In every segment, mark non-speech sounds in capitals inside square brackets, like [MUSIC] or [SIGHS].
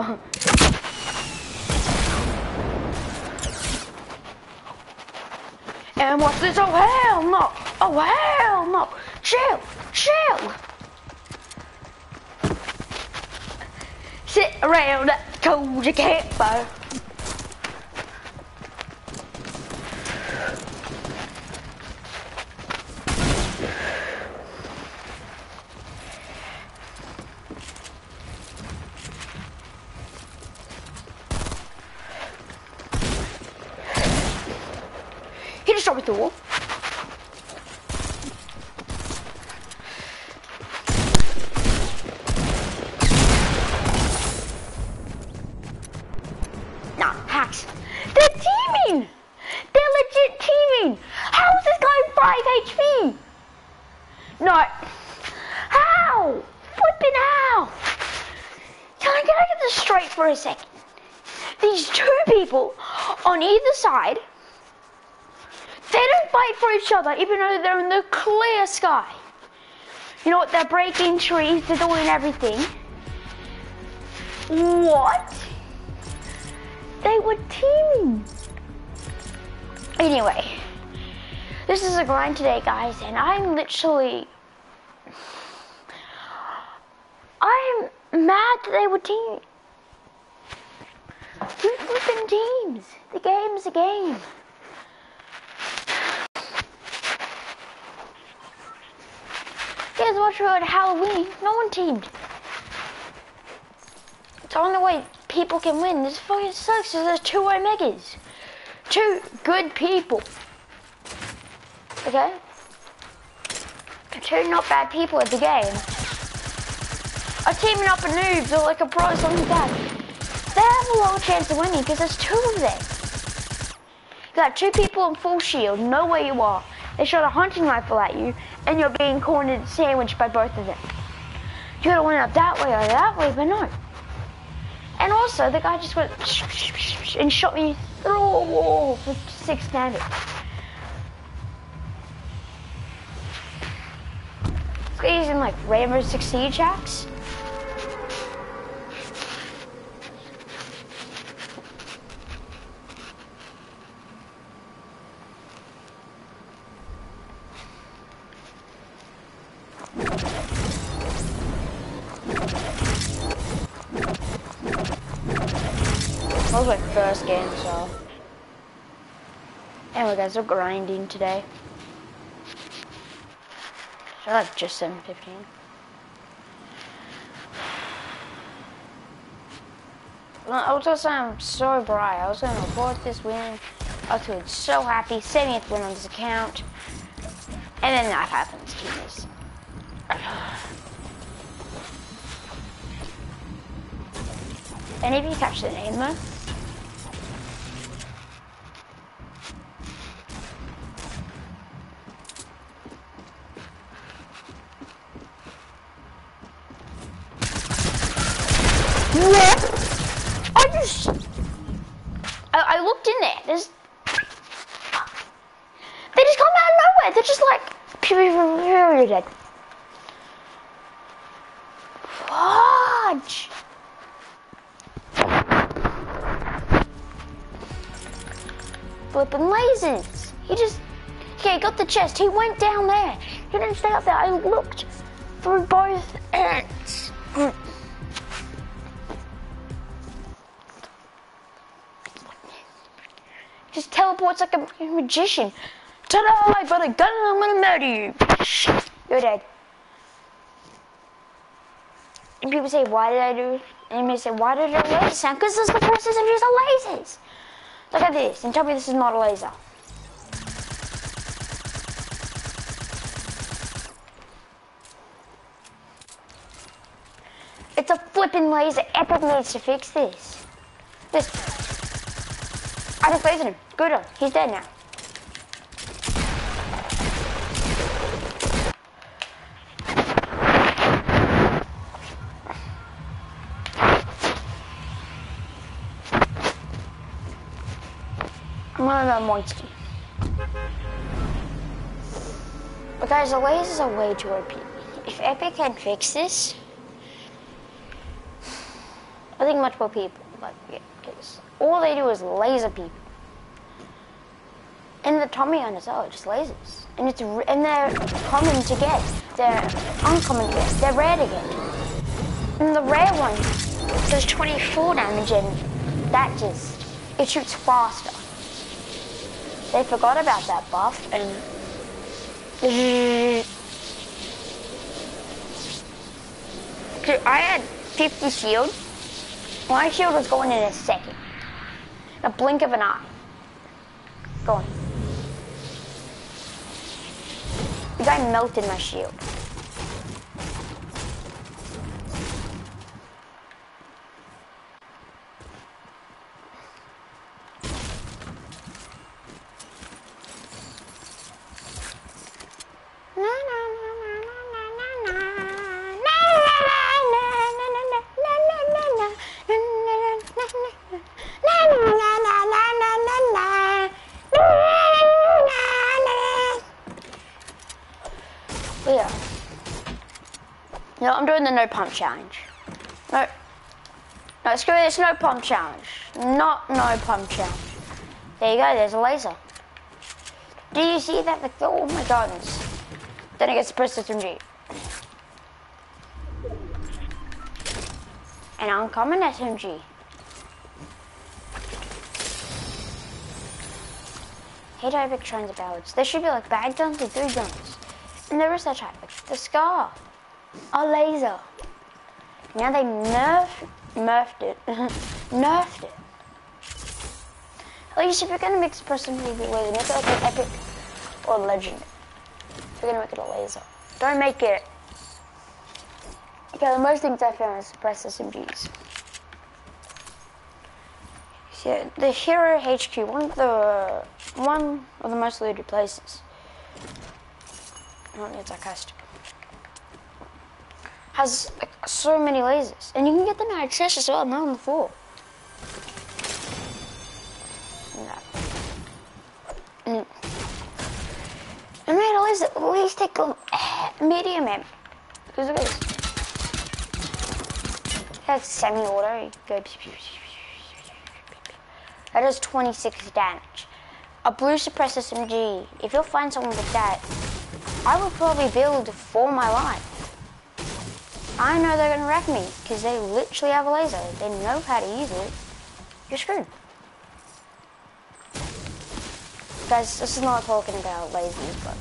[LAUGHS] And what's this? Oh hell no! Oh hell no! Chill, chill. Sit around that cozy campfire. He just shot me through the wall. Nah, hacks. They're teaming! They're legit teaming! How is this guy 5 HP? No. How? Flipping how? Can I, can I get this straight for a second? These two people on either side, they don't fight for each other even though they're in the clear sky. You know what? They're breaking trees, they're doing everything. What? They were teaming. Anyway, this is a grind today, guys, and I'm literally. I'm mad that they were teaming. Who flipping teams? The game's a game. Guys watch about Halloween? No one teamed. It's the only way people can win. This fucking sucks. There's two Omegas. Two good people. Okay? Two not bad people at the game. Are teaming up a noobs or like a pro or something like that. They have a lower chance of winning because there's two of them. You got two people in full shield, know where you are. They shot a hunting rifle at you, and you're being cornered and sandwiched by both of them. You gotta win out that way or that way, but no. And also, the guy just went and shot me through a wall for six damage. Guy using like Rainbow Six Siege hacks. That was my first game, so. Anyway, guys, we're grinding today. I like just 715. I was just I'm so bright. I was gonna report this win. I was so happy. 70th win on this account. And then that happens, Jesus. Any of you catch the name though? What? I just. I, looked in there. There's. They just come out of nowhere. They're just like. Fudge. Flipping lasers. He just. Okay, got the chest. He went down there. He didn't stay up there. I looked through both ends. Just teleports like a magician. Ta-da! I got a gun and I'm gonna murder you. You're dead. And people say, why did I do? And you say, why did I do laser sound? Because this is the process of using lasers. Look at this and tell me this is not a laser. It's a flipping laser. Epic needs to fix this. This. I just lasered him. Good on. He's dead now. Monster. But guys, the lasers are way too OP. If Epic can fix this, I think much more people. Like, yeah, 'cause all they do is laser people. And the Tommy gun as just lasers. And it's and they're common to get. They're uncommon to get. They're rare to get. And the rare one does 24 damage and that just, it shoots faster. They forgot about that buff and [LAUGHS] Dude, I had 50 shield. My shield was going in a second. A blink of an eye. Go on. The guy melted my shield. No, pump challenge. No. No, screw this no pump challenge. Not no pump challenge. There you go, there's a laser. Do you see that? Like, oh my guns. Then it gets press SMG. And an uncommon SMG. Hate big trains are ballads. There should be like bag guns and three guns. And there is that type. The Scar. A laser. Now they nerf, nerfed it. [LAUGHS] nerfed it. At least if you're gonna make Suppress SMG be laser, make it like an epic or legend. If you're gonna make it a laser. Don't make it. Okay, the most things I found is Suppress SMGs. Yeah, the Hero HQ, one of the one of the most looted places. Not it's sarcastic. Has like, so many lasers, and you can get them out of chest as well, not on the floor. No. Mm. And made a laser. At least take a medium amp. Because look at this. That's semi-auto. That does 26 damage. A blue suppressor SMG. If you'll find someone with that, I would probably build for my life. I know they're gonna wreck me because they literally have a laser. They know how to use it. You're screwed. Guys, this is not talking about lasers, but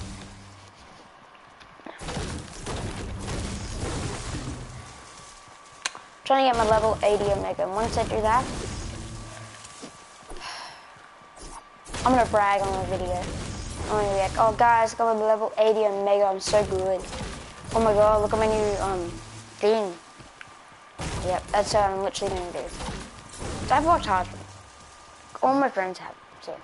trying to get my level 80 Omega. And once I do that, I'm gonna brag on the video. I'm gonna be like, oh guys, look at my level 80 Omega, I'm so good. Oh my god, look at my new um thing. Yep, that's what I'm literally gonna do. I've worked hard. All my friends have, so.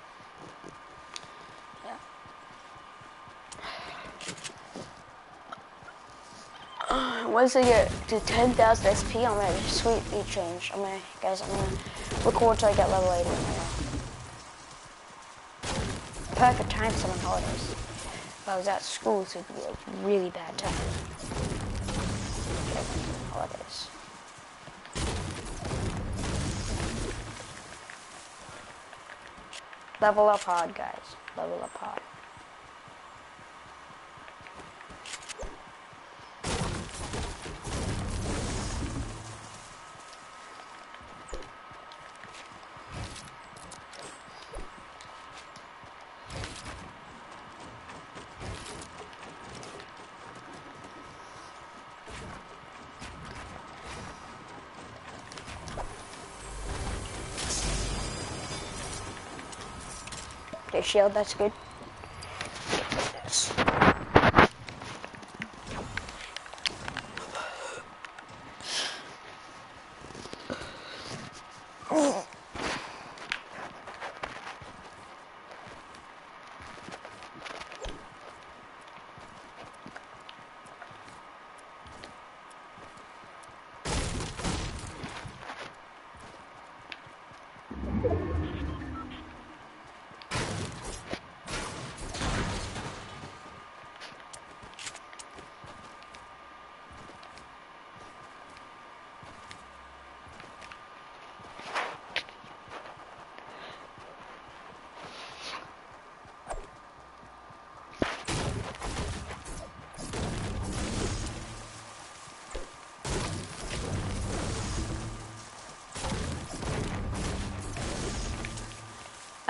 Yeah. Once I get to 10,000 SP, I'm gonna sweetly change. I'm gonna, guys, I'm gonna record till I get level 80 perfect time for summer holidays. If I was at school, so it would be a really bad time. Level up hard, guys. Level up hard. Okay, shield, that's good.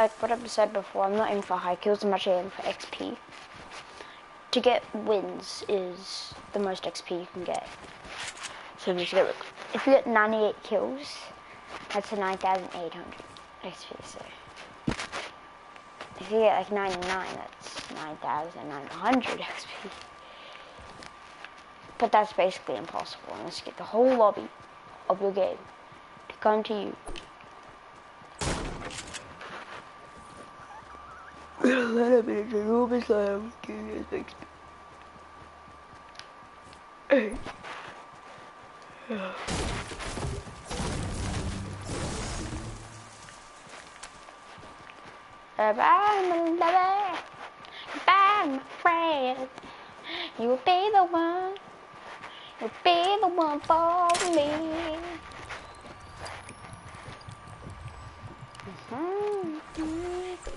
Like what I've said before, I'm not in for high kills, I'm actually in for XP. To get wins is the most XP you can get. So if you get, if you get 98 kills, that's a 9,800 XP, so. If you get like 99, that's 9,900 XP. But that's basically impossible unless you get the whole lobby of your game to come to you. Let me enormous lamb, curious Hey. Bye, bye, bye, my friend. You will be the one. You'll be the one for me. Mm -hmm.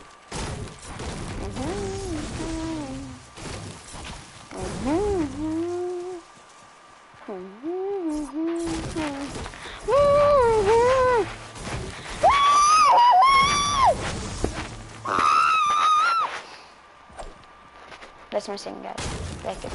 That's my singing, guys. Thank you.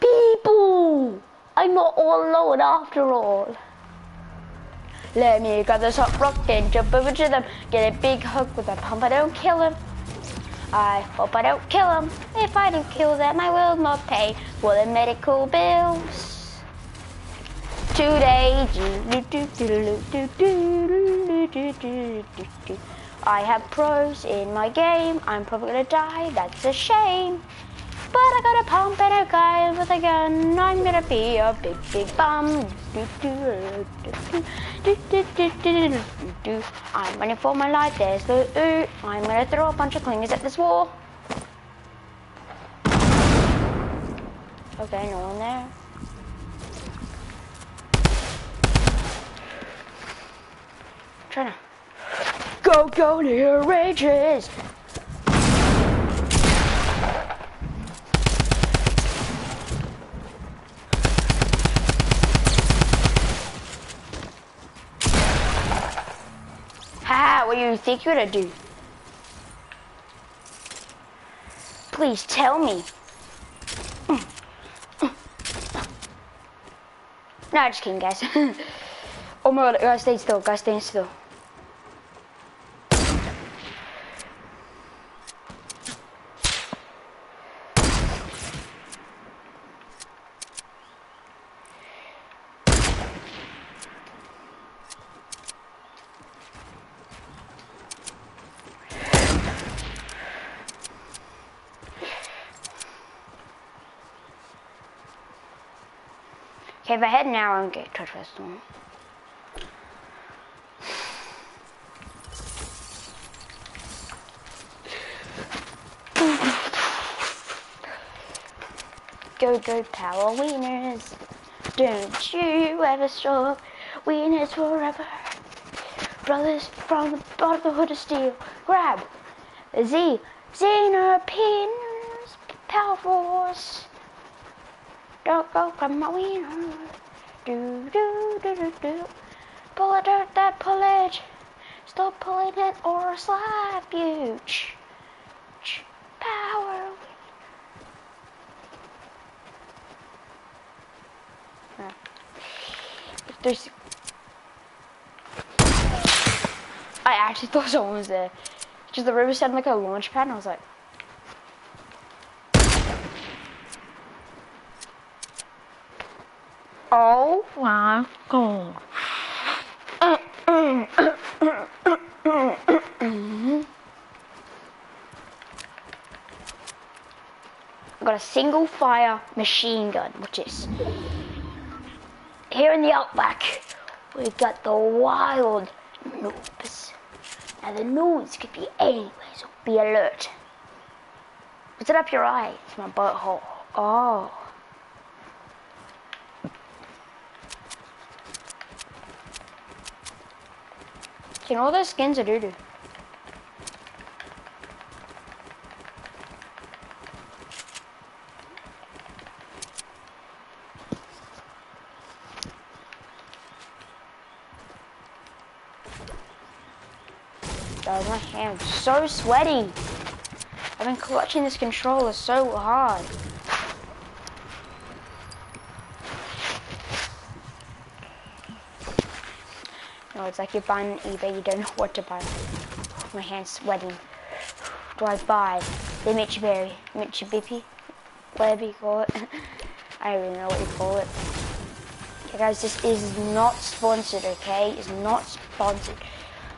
People! I'm not all after all. Let me grab this hot rock and jump over to them. Get a big hook with a pump. I don't kill him. I hope I don't kill him. If I don't kill them, I will not pay for the medical bills. Today, I have pros in my game. I'm probably gonna die. That's a shame. But I got a pump and a guy with a gun. I'm gonna be a big, big bum. I'm running for my life. There's the ooh. I'm gonna throw a bunch of clingers at this wall. Okay, no one there. I'm Trying to go, go near rages. what do you think you're gonna do? Please tell me. No, just kidding, guys. oh my god, guys, stay still, guys, stay still. Okay, if I head now, I don't get touch festival. go, go, power wieners. Don't you ever stop. Wieners forever. Brothers from the bottom of the hood of steel. Grab. Z. Xena pins. Power force. Don't go from my wiener. Do, do, do, do, do. Pull it out that pullage. Stop pulling it or I'll slap you. Ch, ch, power. If there's... I actually [LAUGHS] thought someone was there. Just the river sounded like a launch pad and I was like... Oh my god. I've got a single fire machine gun, which is here in the outback, we've got the wild noobs. Now the noobs could be anywhere, so be alert. Is it up your eye? It's my butthole. Oh. You all those skins are doo-doo. My hand's so sweaty. I've been clutching this controller so hard. It's like you're buying on eBay, you don't know what to buy. My hand's sweating. Do I buy They Mitsubishi, Mitsubishi, whatever you call it. [LAUGHS] I don't even know what you call it. Okay, guys, this is not sponsored, okay? It's not sponsored.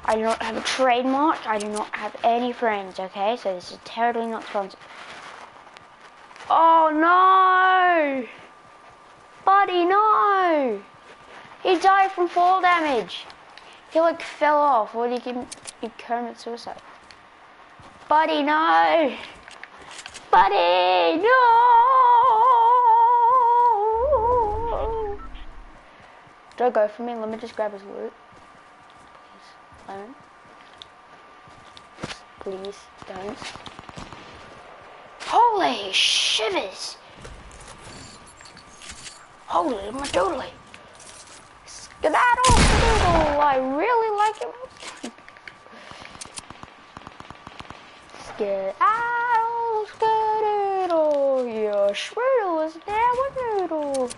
I do not have a trademark. I do not have any friends, okay? So this is totally not sponsored. Oh, no! Buddy, no! He died from fall damage. He like fell off. What he give Kermit suicide? Buddy, no! Buddy, no! Don't go for me. Let me just grab his loot. Please, don't. Please, don't. Holy shivers! Holy madoodly! Skedaddle, skedoodle! I really like it. Get Skedaddle, skedoodle! Your shriddle is never noodle.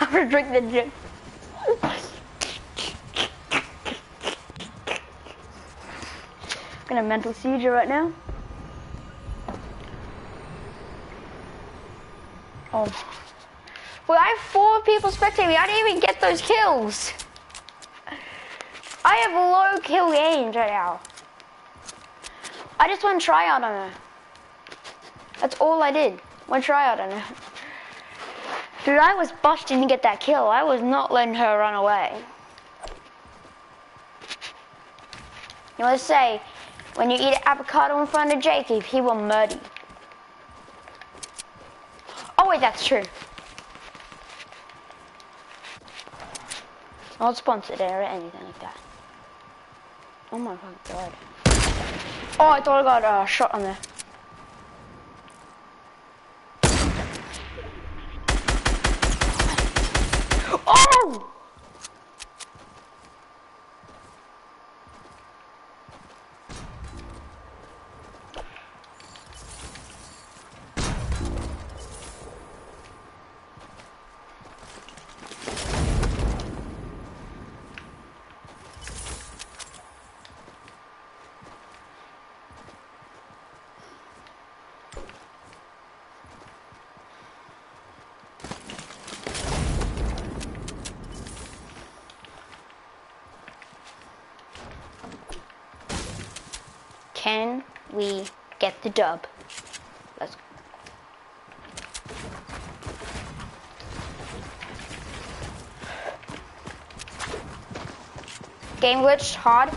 I'm gonna drink the gin. in a mental seizure right now. Oh. Well, I have four people spectating me. I didn't even get those kills. I have low kill games right now. I just went try out on her. That's all I did. One try out on her. Dude, I was busting to get that kill. I was not letting her run away. You know, let's say, when you eat an avocado in front of Jacob, he will murder you. Oh wait, that's true. Not sponsored or anything like that. Oh my god. Oh, I thought I got a shot on there. Can we get the dub? Let's Game glitch, hard.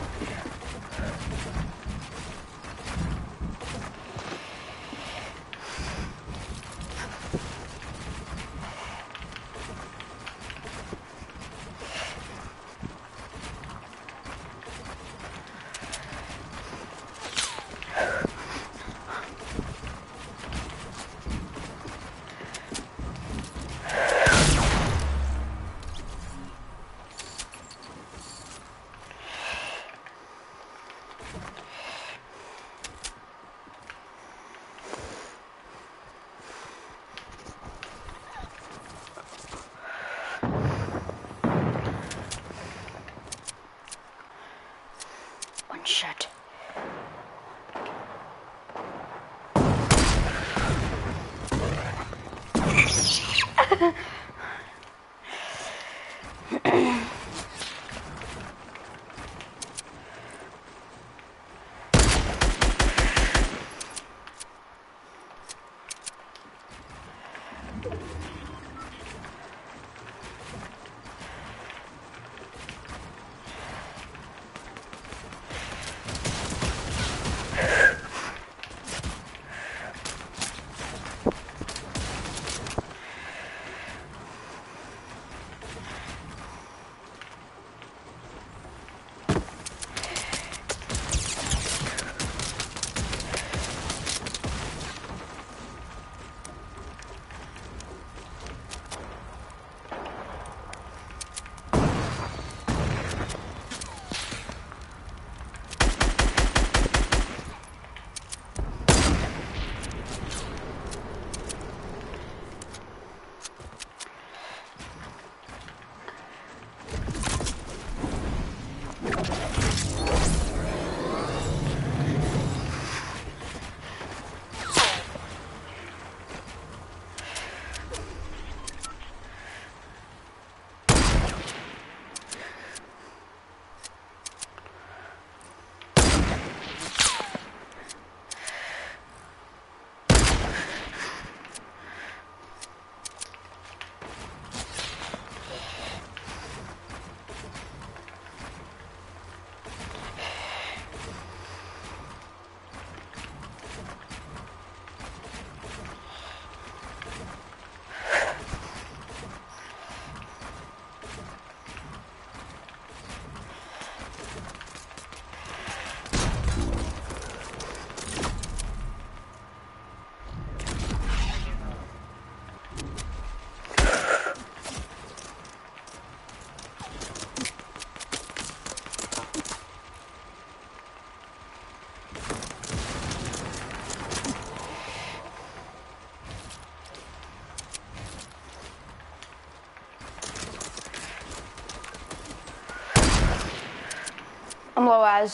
I'm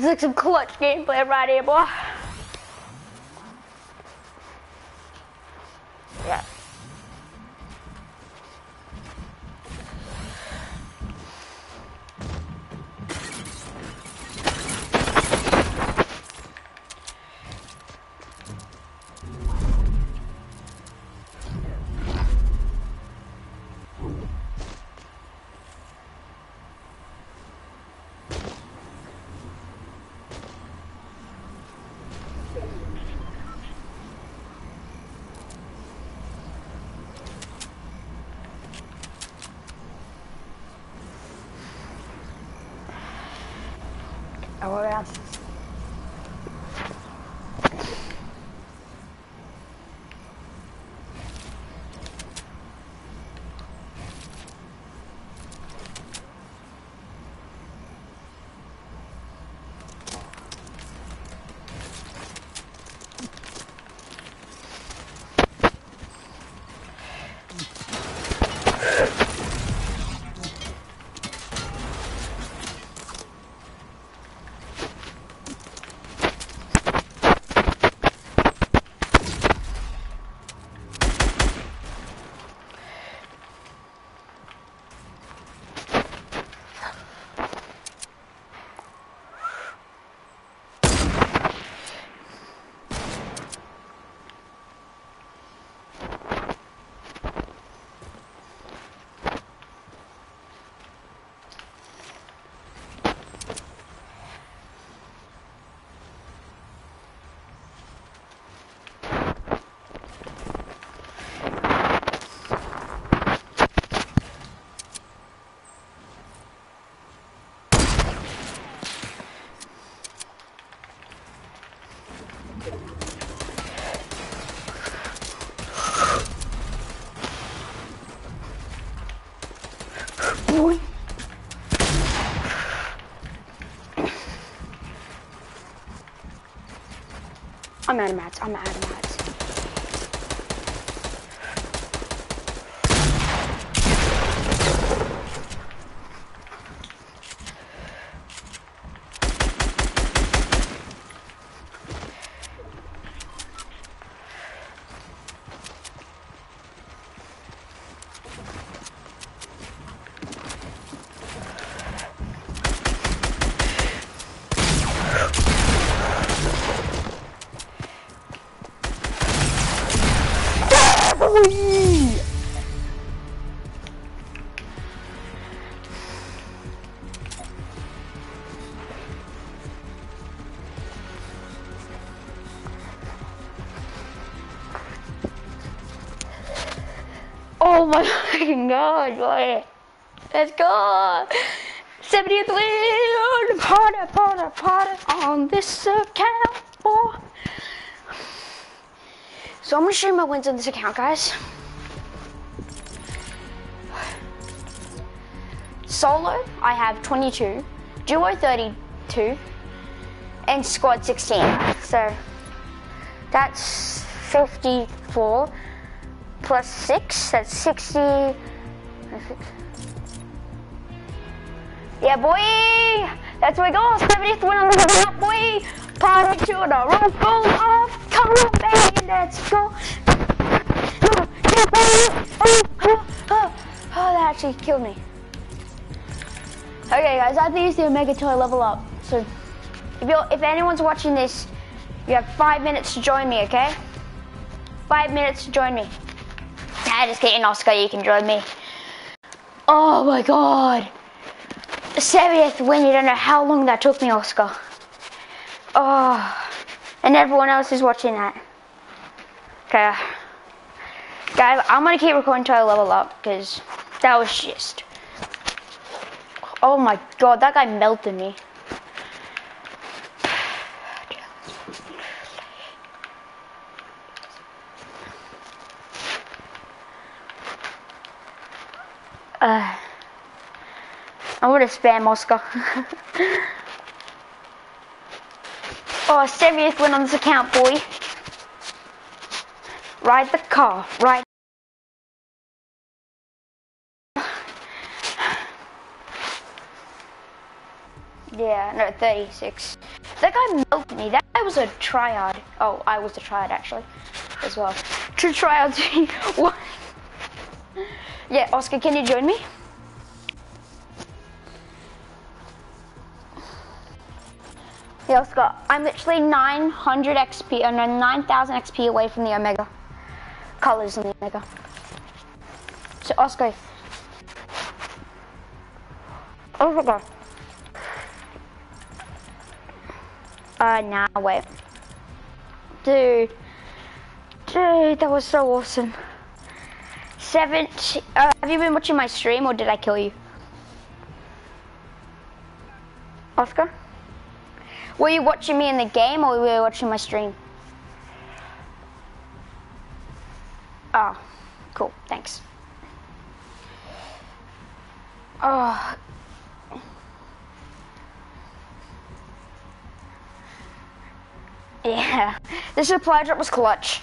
It's like some clutch gameplay right here, boy. I'm out of mats. I'm out of mats. God, boy. Let's go. 70th win. Party, party, party on this account, boy. So I'm gonna show you my wins on this account, guys. Solo, I have 22. Duo, 32. And squad, 16. So that's 54 plus 6, that's 60. Yeah, boy! That's where we go. 70th win on the map, boy! Party to the roof goes off. Come on, baby, let's go. Oh, oh, oh, oh, that actually killed me. Okay, guys, I to use the Omega Toy level up. So, if you're, if anyone's watching this, you have five minutes to join me, okay? Five minutes to join me. Nah, just kidding, Oscar, you can join me. Oh my god. 70th win, you don't know how long that took me, Oscar. Oh, and everyone else is watching that. Okay. Guys, I'm gonna keep recording until I level up, because that was just... Oh my god, that guy melted me. [SIGHS] Uh, I'm gonna spam Oscar. oh, 70th win on this account, boy. Ride the car, ride. Yeah, no, 36. That guy milked me. That guy was a triad. Oh, I was a triad actually, as well. [LAUGHS] Two triads. [LAUGHS] what? Yeah, Oscar, can you join me? Yeah, Oscar, I'm literally 900 XP, or no, 9,000 XP away from the Omega. Colors in the Omega. So, Oscar. oh Oscar. Uh, nah, wait. Dude. Dude, that was so awesome. 70, uh, have you been watching my stream or did I kill you? Oscar? Were you watching me in the game or were you watching my stream? Oh, cool, thanks. Oh. [LAUGHS] Yeah, the supply drop was clutch.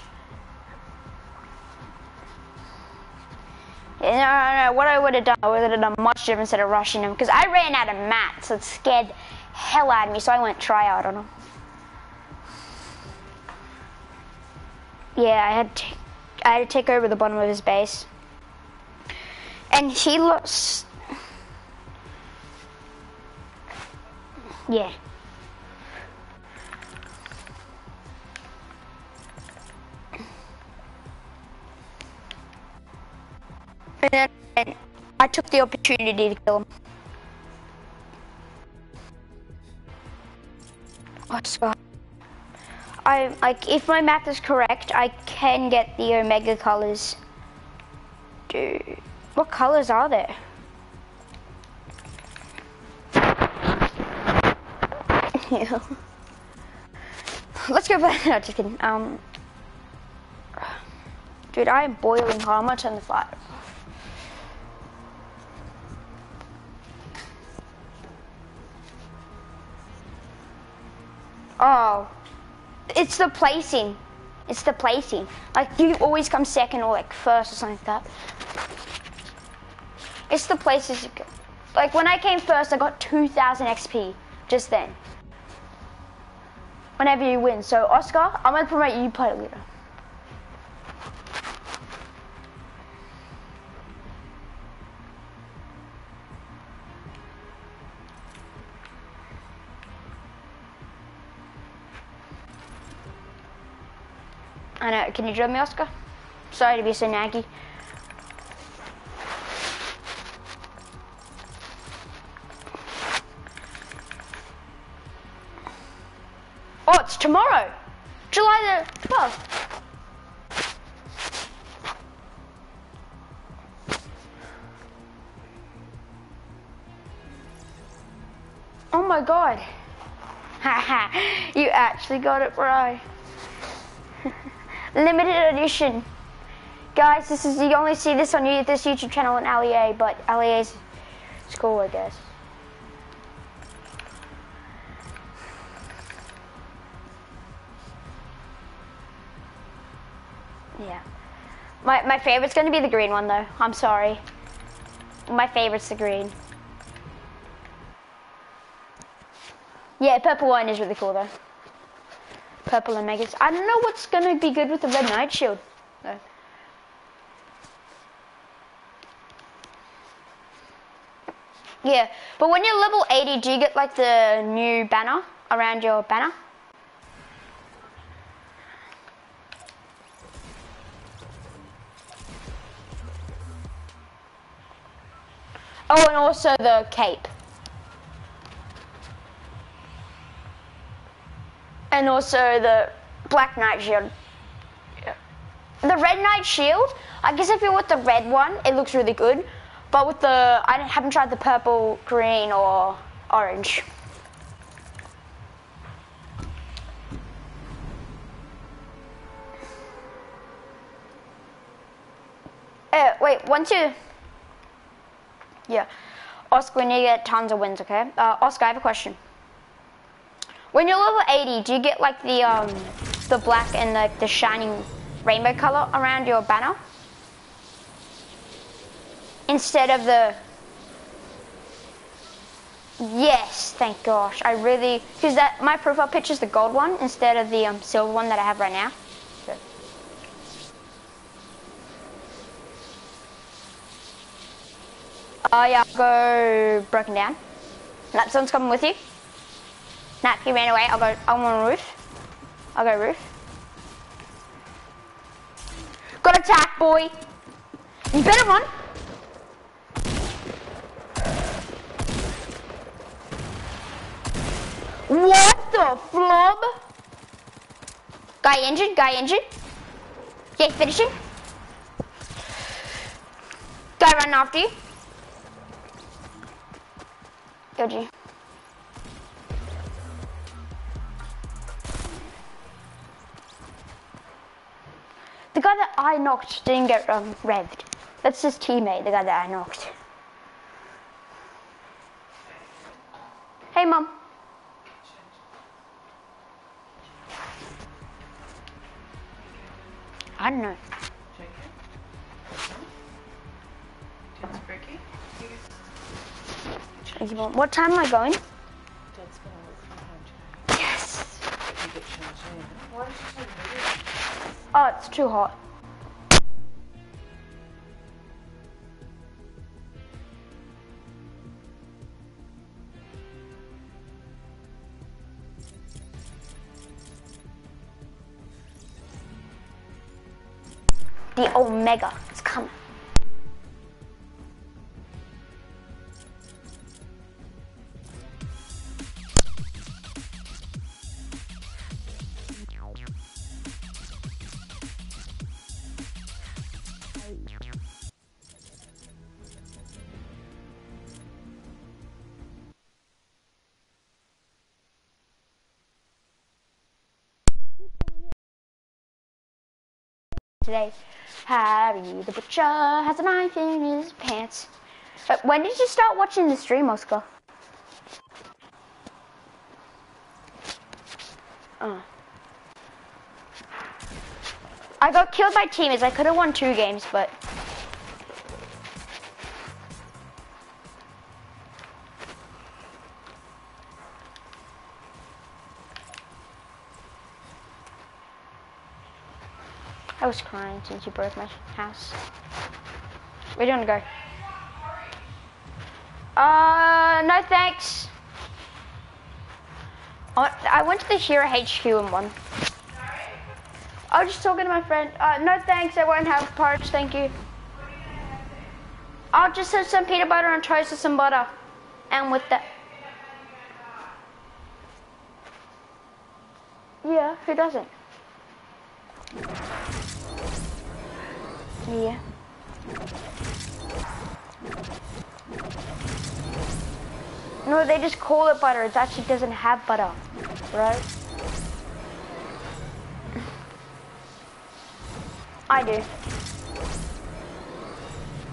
No, no, no. What I would have done, I would have done much different instead of rushing him. Because I ran out of mats. So it scared hell out of me. So I went try out on him. Yeah, I had to, I had to take over the bottom of his base. And he looks... Yeah. And then I took the opportunity to kill him. Oscar. I like if my math is correct, I can get the Omega colors. Dude, what colors are there? yeah. [LAUGHS] Let's go back. No, just kidding. Um, dude, I am boiling hot. I'm gonna turn the fire. Oh. It's the placing. It's the placing. Like you always come second or like first or something like that. It's the places you go. Like when I came first, I got 2,000 XP just then. Whenever you win. So Oscar, I'm gonna promote you pilot leader. I know. Uh, can you join me, Oscar? Sorry to be so naggy. Oh, it's tomorrow, July the 12th. Oh my god. Haha, [LAUGHS] you actually got it right. [LAUGHS] Limited edition. Guys, this is you only see this on this YouTube channel on LEA, but LEA's cool, I guess. Yeah. My my favorite's gonna be the green one though. I'm sorry. My favorite's the green. Yeah, purple one is really cool though. Purple and megas. I don't know what's gonna be good with the red knight shield. Yeah, but when you're level 80, do you get like the new banner around your banner? Oh, and also the cape. And also the black knight shield. The red knight shield, I guess if you're with the red one, it looks really good. But with the, I haven't tried the purple, green, or orange. Uh, wait, once you yeah. Oscar, need to get tons of wins, okay? Uh, Oscar, I have a question. When you're level 80, do you get like the um, the black and the, the shining rainbow color around your banner? Instead of the... Yes, thank gosh. I really... Because that my profile picture is the gold one instead of the um, silver one that I have right now. Oh yeah, I'll go broken down. Nap, someone's coming with you. Nap, he ran away. I'll go, I'm on roof. I'll go roof. Got attack, boy. You better run. What the flub? Guy injured, guy injured. Yeah, finishing. Guy running after you. Go G. The guy that I knocked didn't get um, revved. That's his teammate, the guy that I knocked. Hey, Mom. I don't know. What time am I going? Yes. Oh, it's too hot. The Omega is coming. today. Harry the Butcher has a knife in his pants. But when did you start watching the stream, Oscar? Oh. I got killed by teammates. I could have won two games, but I was crying since you broke my house. Where do you want to go? Uh, no thanks. I went to the Hero HQ and one. I was just talking to my friend. Uh, no thanks, I won't have porridge, thank you. I'll just have some peanut butter and toast with some butter. And with that. Yeah, who doesn't? Yeah. No, they just call it butter. It actually doesn't have butter, right? [LAUGHS] I do.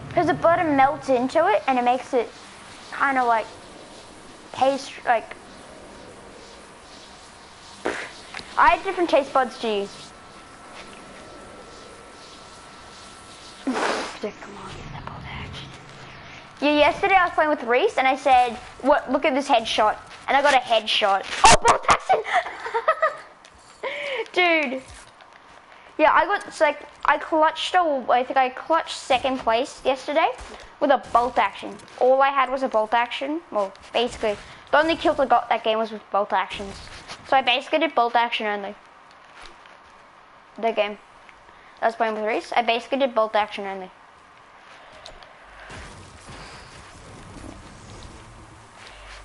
Because the butter melts into it and it makes it kind of like taste like. I have different taste buds to use. Come on, yeah, yesterday I was playing with Reese and I said, "What? Look at this headshot," and I got a headshot. Oh, bolt action! [LAUGHS] Dude. Yeah, I got like I clutched. A, I think I clutched second place yesterday with a bolt action. All I had was a bolt action. Well, basically, the only kills I got that game was with bolt actions. So I basically did bolt action only. The game. I was playing with Reese. I basically did bolt action only.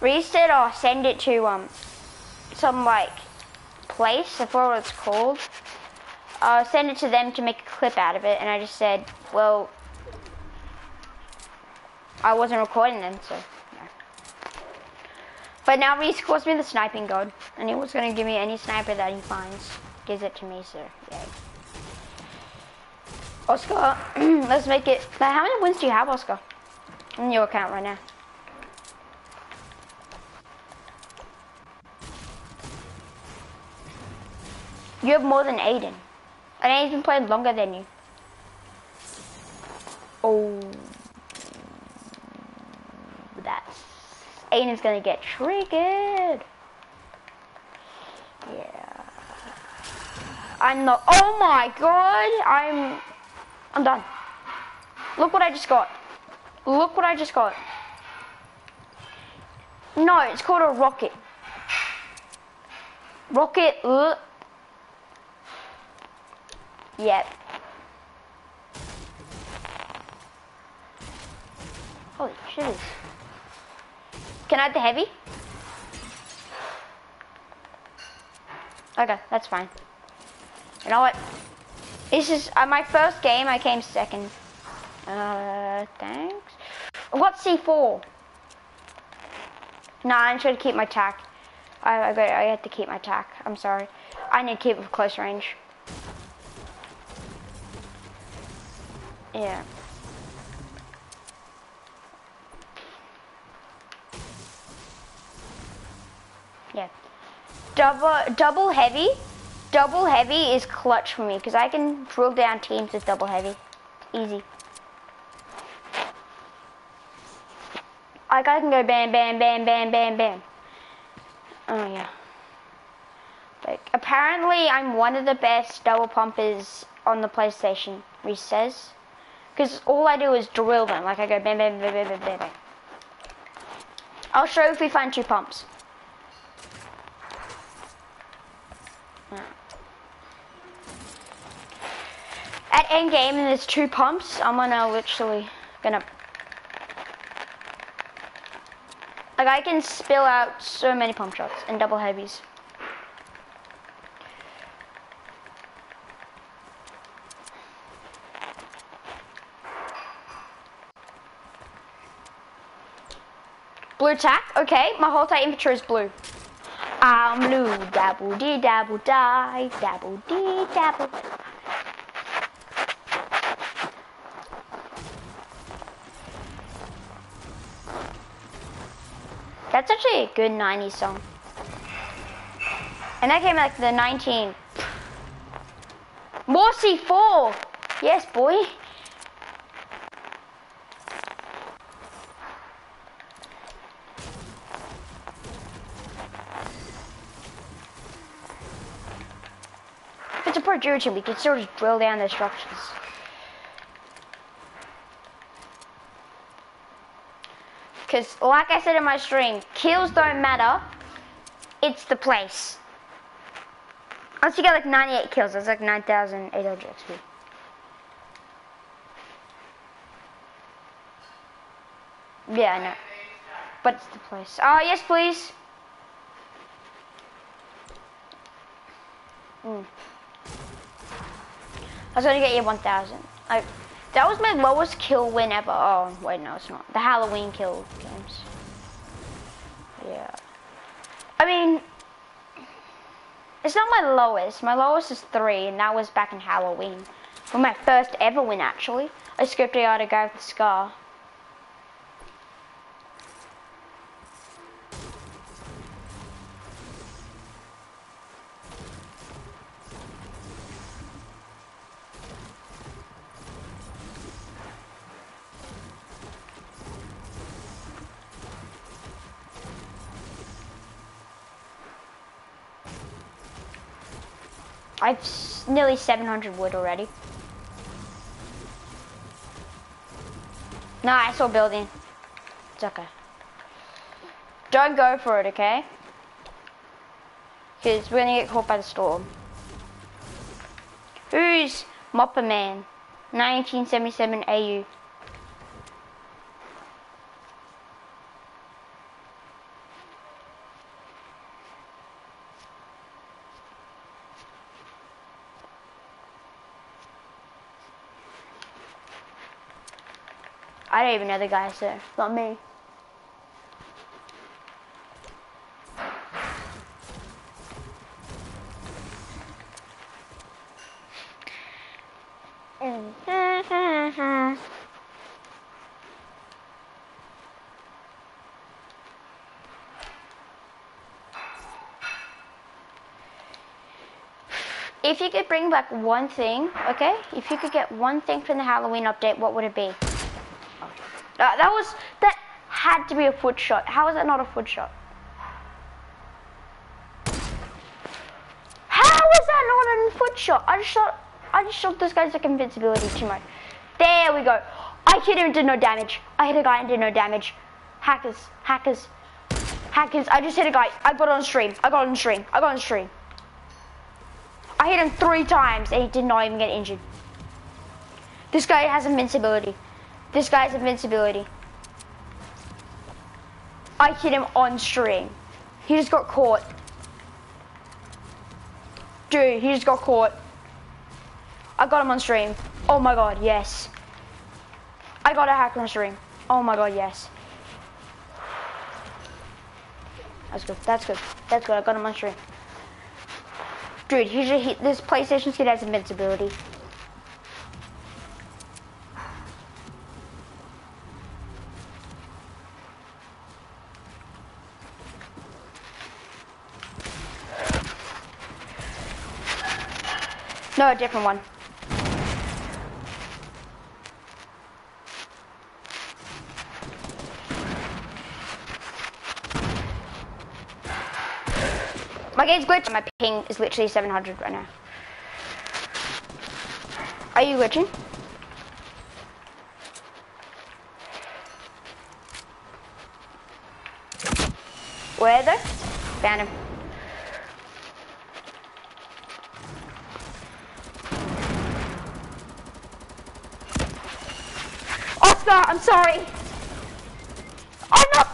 Reese said, "Oh, send it to um some like place. I forgot what it's called. Uh, send it to them to make a clip out of it." And I just said, "Well, I wasn't recording them, so." But now Reese calls me the sniping god, and he was gonna give me any sniper that he finds. Gives it to me, so yay. Oscar, [CLEARS THROAT] let's make it. How many wins do you have, Oscar? In your account right now. You have more than Aiden. And Aiden's played longer than you. Oh. That's... Aiden's gonna get triggered. Yeah. I'm not... Oh my god! I'm... I'm done. Look what I just got. Look what I just got. No, it's called a rocket. Rocket... Yep. Holy shit. Can I have the heavy? Okay, that's fine. You know what? This is uh, my first game. I came second. Uh, thanks. I've got C4. Nah, I'm trying to keep my tack. I, I. I have to keep my tack. I'm sorry. I need to keep it close range. Yeah. Yeah. Double, double heavy. Double heavy is clutch for me because I can drill down teams with double heavy. Easy. Like I can go bam, bam, bam, bam, bam, bam. Oh yeah. Like, apparently I'm one of the best double pumpers on the PlayStation, Reese says. Because all I do is drill them. Like I go bam, bam, bam, bam, bam, bam, bam. I'll show if we find two pumps. At end game, and there's two pumps. I'm gonna literally gonna like I can spill out so many pump shots and double heavies. Blue tack, okay. My whole type infantry is blue. I'm blue, dabble dee dabble die, dabble dee dabble. That's actually a good 90s song. And that came like the 19, More C4. Yes, boy. A team, we can still just drill down the structures. Because, like I said in my stream, kills don't matter. It's the place. Once you get like 98 kills, that's like 9,800 XP. Yeah, I know. But it's the place. Oh, yes, please. Mm. I was gonna get you 1,000. I, that was my lowest kill win ever. Oh, wait, no, it's not. The Halloween kill games. Yeah. I mean, it's not my lowest. My lowest is three, and that was back in Halloween. For my first ever win, actually. I scripted out a guy with a scar. I've nearly 700 wood already. Nah, I saw building. It's okay. Don't go for it, okay? Because we're gonna get caught by the storm. Who's Mopper Man? 1977 AU. Don't even know the guy, so not me. If you could bring back one thing, okay? If you could get one thing from the Halloween update, what would it be? That, that was, that had to be a foot shot. How is that not a foot shot? How is that not a foot shot? I just shot, I just shot this guy's like invincibility too much. There we go. I hit him, and did no damage. I hit a guy and did no damage. Hackers, hackers, hackers. I just hit a guy. I got on stream. I got on stream. I got on stream. I hit him three times and he did not even get injured. This guy has invincibility. This guy's invincibility. I hit him on stream. He just got caught. Dude, he just got caught. I got him on stream. Oh my god, yes. I got a hacker on stream. Oh my god, yes. That's good, that's good, that's good, I got him on stream. Dude, he just hit this PlayStation kid has invincibility. No, a different one. My game's glitching. My ping is literally 700 right now. Are you glitching? Where though? Found him. I'm sorry. I'm not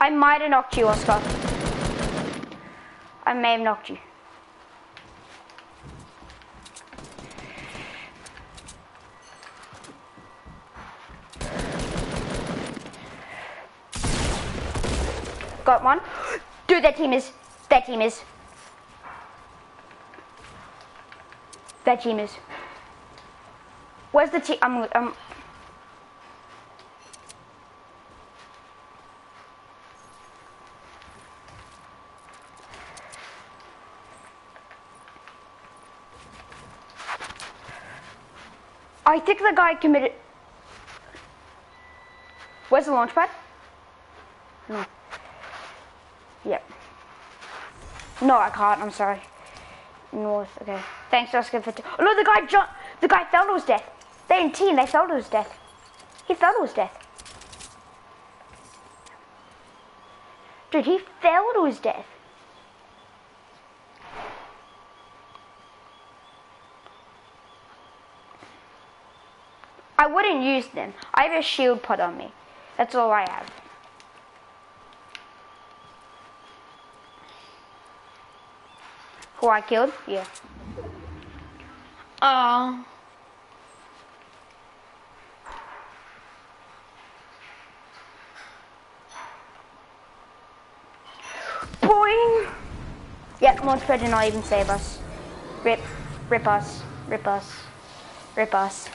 I might have knocked you, Oscar. I may have knocked you. Got one. [GASPS] Dude, that team is, that team is. That team is. Where's the team? I'm. I think the guy committed. Where's the launch pad? No. Yep. No, I can't. I'm sorry. North. Okay. Thanks, Oscar. For t- oh, no, the guy jumped. The guy fell to his death. They in team. They fell to his death. He fell to his death. Dude, he fell to his death. I wouldn't use them. I have a shield put on me. That's all I have. Who I killed? Yeah. Uh. Boing! Yep, Launchpad did not even save us. Rip. Rip us. Rip us. Rip us.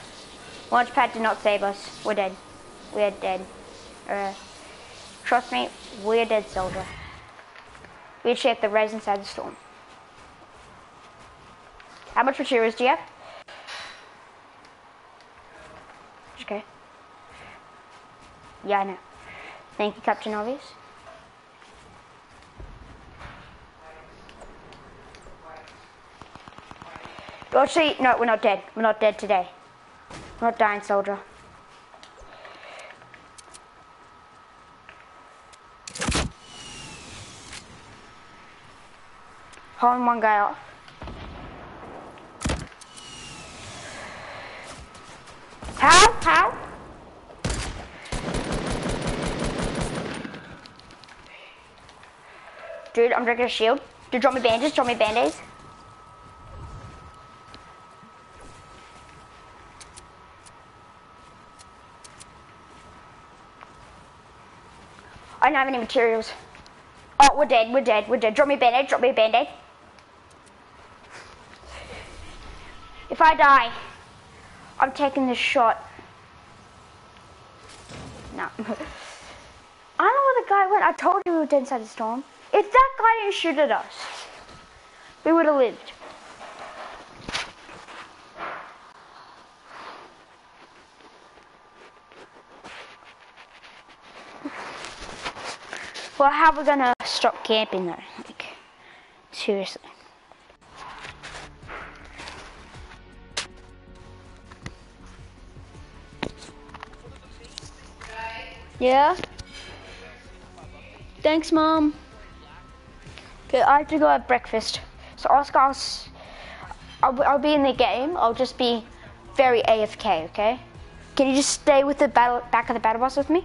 Launchpad did not save us. We're dead. We're dead. Uh, trust me, we're dead, soldier. We actually have the res inside the storm. How much materials do you have? Okay. Yeah, I know. Thank you, Captain Obvious. Oh, Actually, no, we're not dead. We're not dead today. We're not dying, soldier. Holding one guy off. How? How? Dude, I'm drinking a shield. Dude, drop me bandages, drop me band-aids. I don't have any materials. Oh, we're dead, we're dead, we're dead. Drop me a band-aid, drop me a band-aid. If I die, I'm taking this shot. No. [LAUGHS] I don't know where the guy went. I told you we were dead inside the storm. If that guy didn't shoot at us, we would have lived. Well, how are we gonna stop camping though? Like, seriously. Yeah? Thanks, Mom. Okay, I have to go have breakfast. So Oscar, I'll, I'll be in the game. I'll just be very AFK, okay? Can you just stay with the battle, back of the battle bus with me?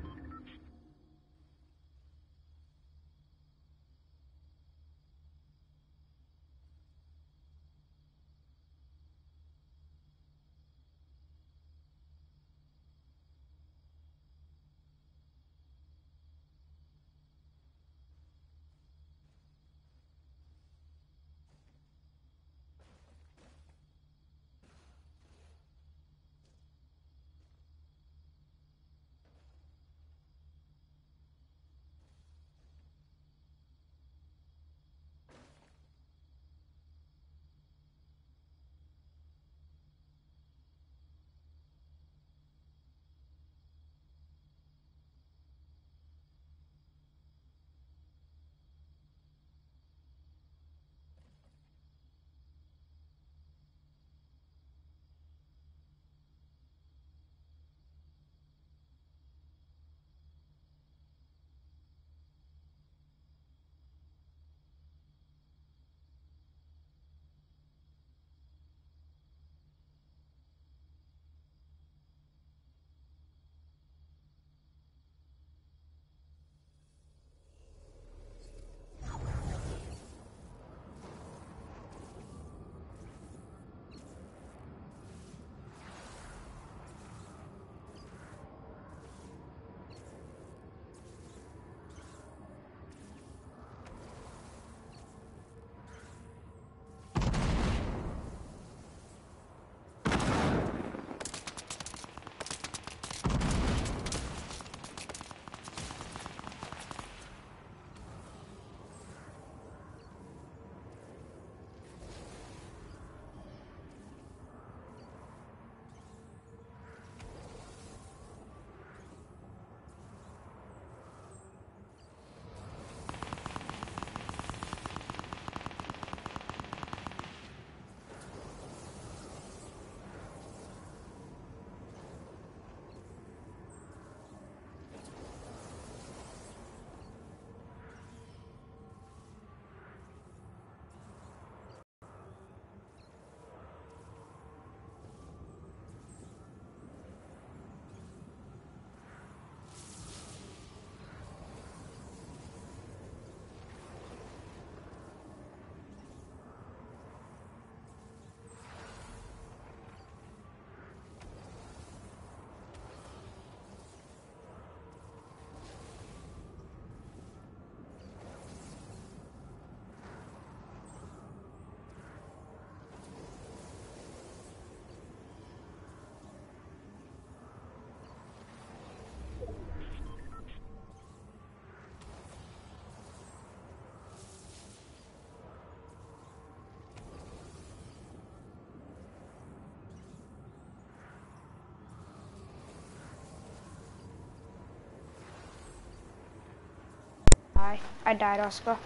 I died, Oscar.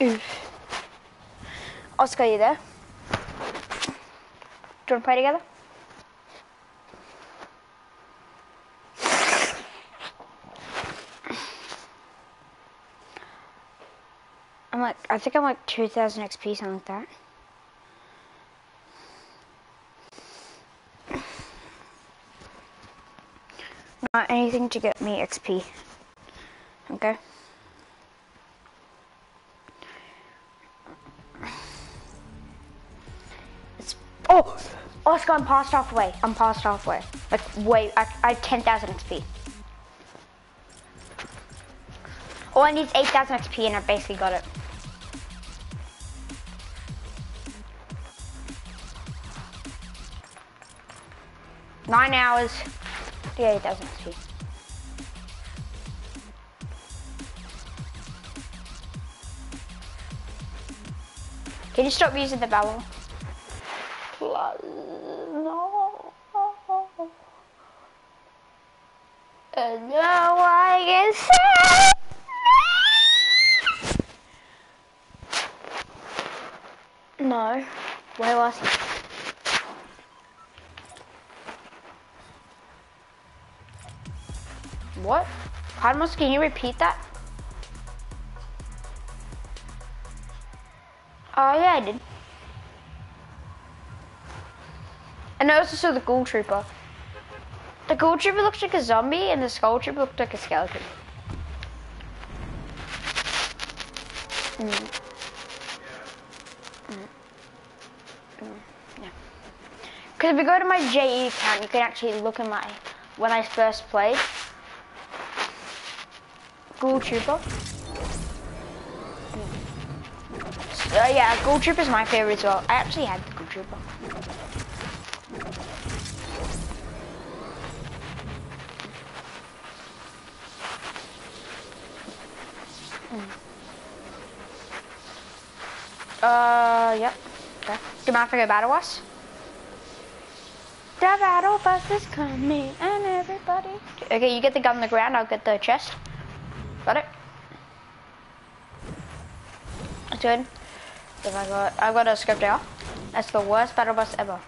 Oof. Oscar, you there? Do you want to play together? I'm like, I think I'm like 2000 XP, something like that. Not anything to get me XP. Oscar, I'm past halfway. I'm past halfway. Like wait, I, I have 10,000 XP. All I need is 8,000 XP and I basically got it. Nine hours. Yeah, 8,000 XP. Can you stop using the barrel? No. And now I can say. No. Where was he? What? Can you repeat that? Oh yeah, I did. And I also saw the Ghoul Trooper. The Ghoul Trooper looks like a zombie, and the Skull Trooper looked like a skeleton. Mm. Mm. Mm. Because if you go to my JE account, you can actually look at my when I first played. Ghoul Trooper. Uh, yeah, Ghoul is my favorite as well. I actually had the Ghoul Trooper. Uh, yep. Okay. Do you mind if I go battle us? The battle bus is coming and everybody. Okay, you get the gun on the ground, I'll get the chest. Got it? That's good. If I got, I've got a script here. That's the worst battle bus ever.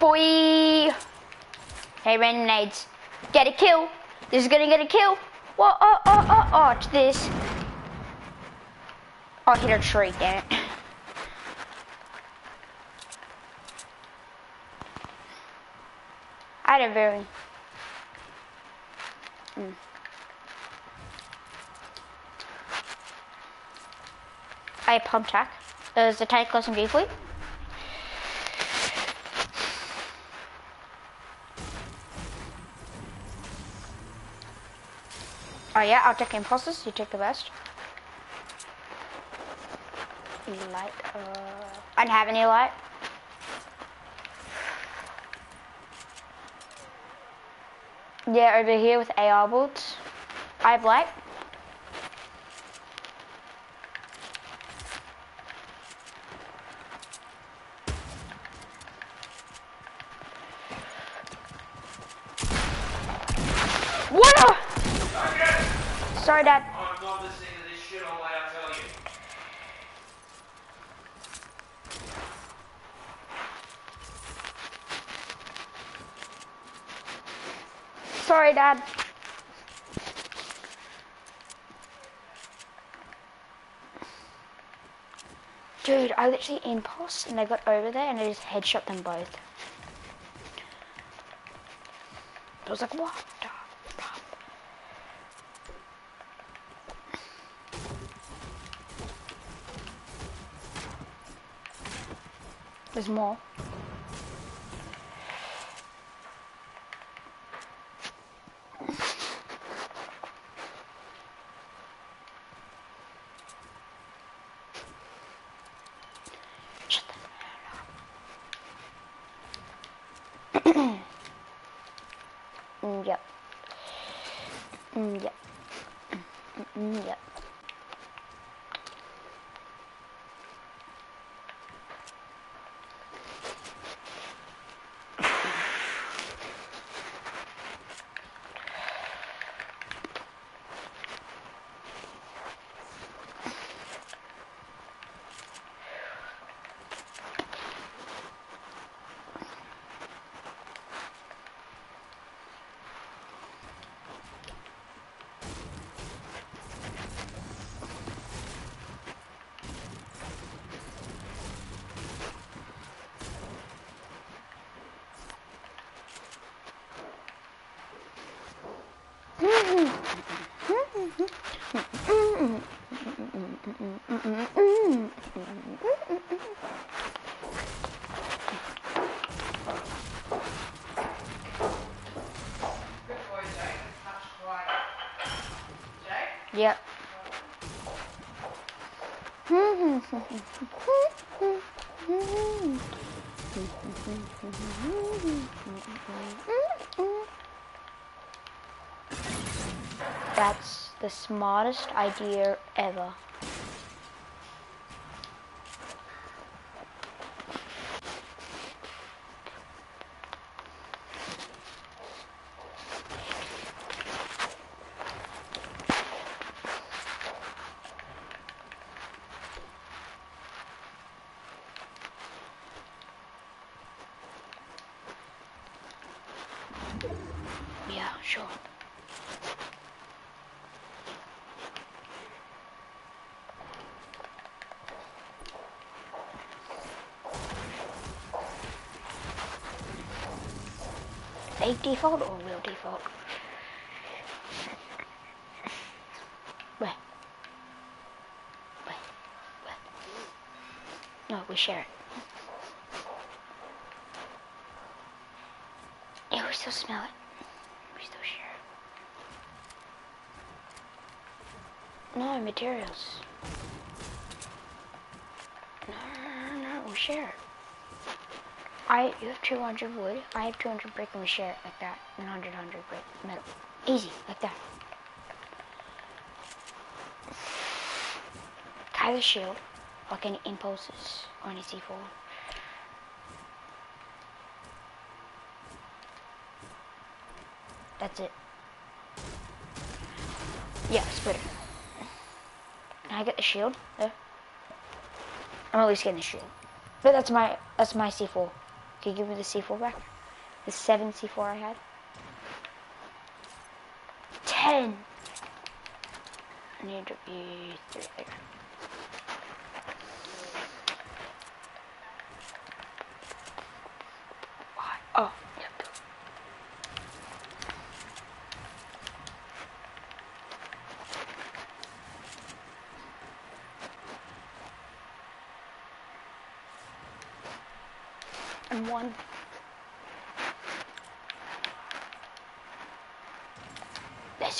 Boy! Hey, random nades. Get a kill. This is gonna get a kill. Whoa, oh, oh, oh, oh, to this. Oh, I hit a tree, damn it. A very... Mm. I pump tack. There's the tank close and briefly. Oh yeah, I'll take impulses, you take the best. Light, uh... I don't have any light. Yeah, over here with AR bolts. I have light. What. Sorry, Dad. I'm not listening to this shit all I tell you. Sorry, Dad. Dude, I literally impulse and they got over there and I just headshot them both. I was like, what? There's more. Shut the Mm, yep. Mm, yep. Mm, mm, yep. Good boy, Jake. Much quieter. Jake? Yep. That's the smartest idea ever. Yeah, sure. Fake default or real default? Where? Where? Where? No, we share it. Yeah, we still smell it. We still share it. No, materials. No, no, no, no, we share it. I, you have 200 wood, I have 200 brick, and we share it like that. And 100, 100 brick, metal. Easy, like that. Tie the shield, like any impulses or any C4. That's it. Yeah, split it. Can I get the shield? Yeah. I'm at least getting the shield. But that's my that's my C4. Can you give me the C4 back? The seven C4 I had. Ten. I need to be three there.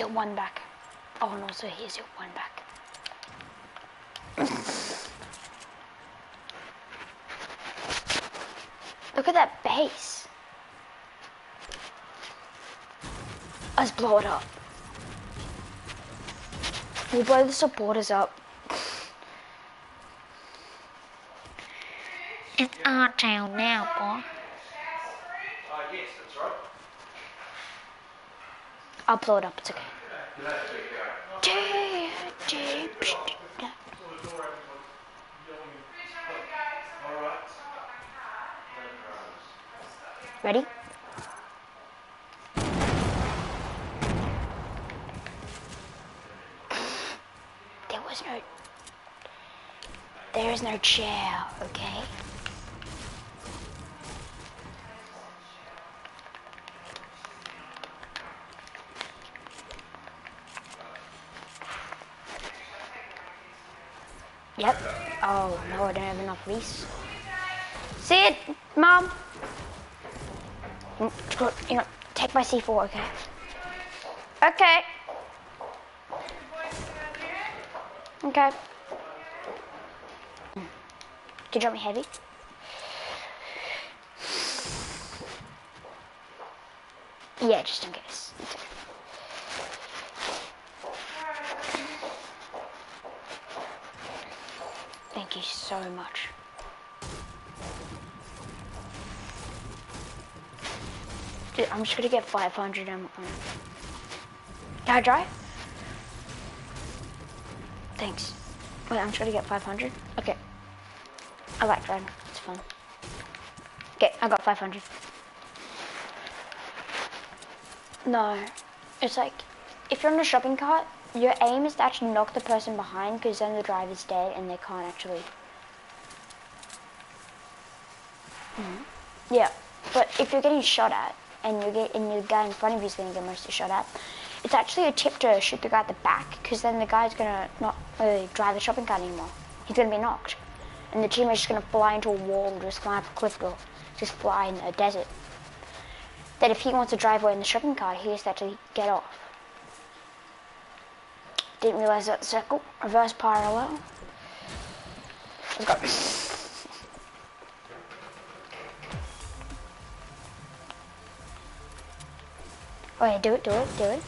Your one back. Oh no, so here's your one back. [COUGHS] Look at that base. Let's blow it up. We'll blow the supporters up. It's our town now, boy. Oh, yes, that's right. I'll blow it up, it's okay. Ready? There was no. There is no chair, okay? Yep. Oh no, Reese. See it, mom. You know, take my C4, okay? Okay. Okay. Did you drop me heavy? Yeah, just in case. Thank you so much. Dude, I'm just gonna get 500 and. Can I drive? Thanks. Wait, I'm just gonna get 500. Okay. I like driving. It's fun. Okay, I got 500. No. It's like, if you're on a shopping cart, your aim is to actually knock the person behind because then the driver's dead and they can't actually. Mhm. Yeah, but if you're getting shot at and you get and the guy in front of you is gonna get mostly shot at, It's actually a tip to shoot the guy at the back, because then the guy's gonna not really drive the shopping cart anymore. He's gonna be knocked. And the teammate's just gonna fly into a wall, just climb off a cliff or just fly in a desert. That if he wants to drive away in the shopping cart, he has to actually get off. Didn't realize that circle. Reverse parallel. Let's go. Oh yeah, do it, do it, do it.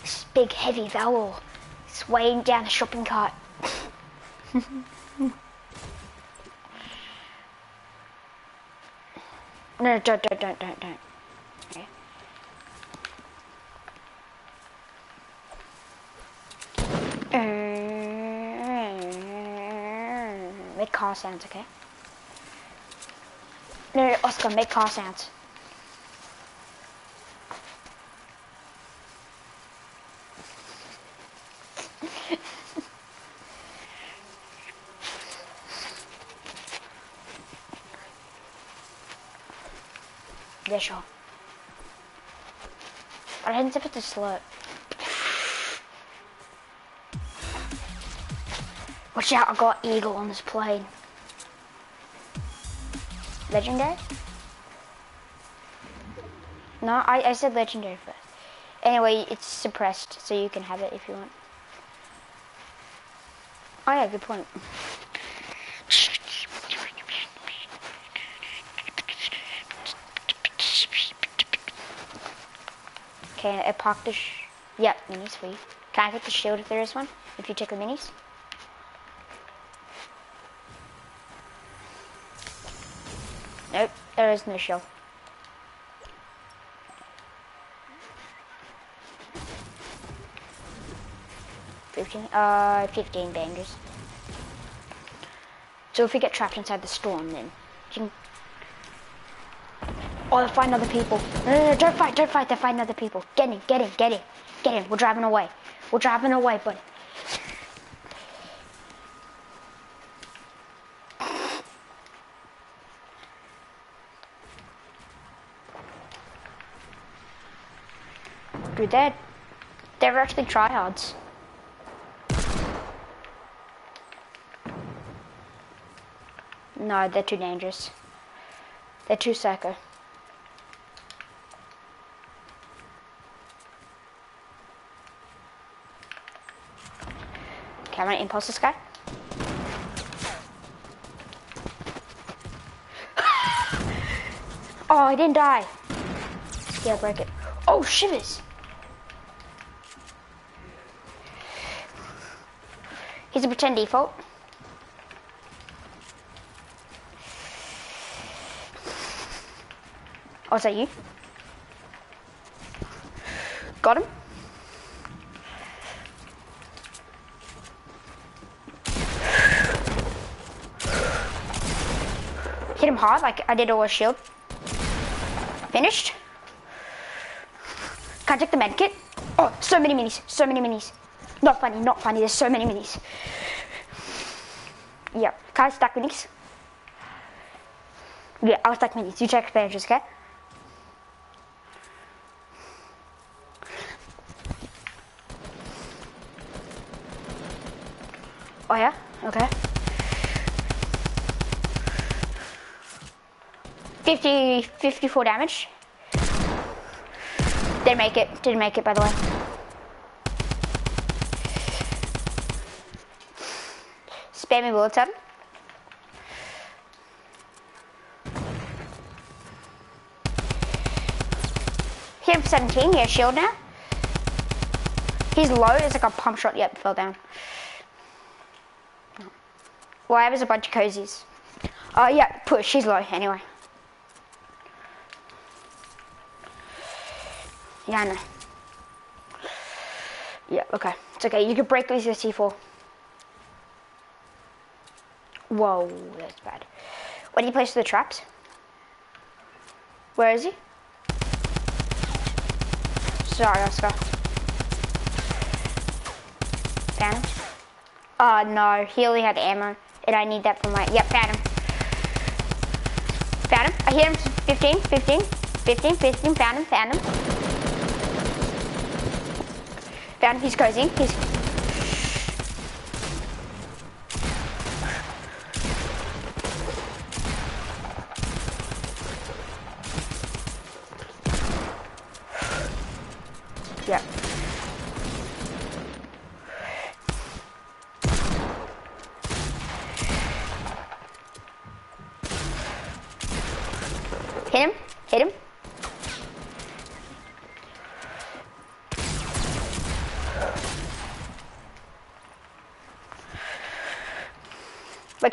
This big heavy vowel swaying down the shopping cart. [LAUGHS] no, don't, don't, don't, don't, don't. Okay. Uh, make car sounds, okay? No, no, Oscar, make car sounds. I didn't zip it to slow. Watch out, I got eagle on this plane. Legendary? No, I, I said legendary first. Anyway, it's suppressed, so you can have it if you want. Oh yeah, good point. Okay, I parked the sh- Yep, minis you. Can I get the shield if there is one? If you take the minis? Nope, there is no shield. Fifteen, uh, fifteen bangers. So if we get trapped inside the storm, then you can Oh, they're fighting other people. No, no, no, don't fight, don't fight. They're fighting other people. Get in, get in, get in. Get in. We're driving away. We're driving away, buddy. Dude, they're, they're actually tryhards. No, they're too dangerous. They're too psycho. I'm impulse this guy. [LAUGHS] oh, I didn't die. Yeah, break it. Oh, shivers. He's a pretend default. Oh, is that you? Got him? Him hard, like I did all shield. Finished. Can I take the med kit? Oh, so many minis, so many minis. Not funny, not funny, there's so many minis. Yeah, can I stack minis? Yeah, I'll stack minis. You check expansions, okay? Oh yeah? Okay. 50, 54 damage. Didn't make it. Didn't make it, by the way. Spamming bullets at him. Hit him for 17. He has shield now. He's low. It's like a pump shot. Yep, fell down. Well, I have a bunch of cozies. Oh, uh, yeah, push. He's low anyway. Yeah, I know. Yeah, okay. It's okay. You can break these with C4. Whoa, that's bad. Where do you place the traps? Where is he? Sorry, Oscar. Found him? Uh, no. He only had ammo. And I need that for my... Yep, found him. Found him. I hit him. 15, 15, 15, 15. Found him, found him. He's cozy. He's. Yeah. Hit him. Hit him.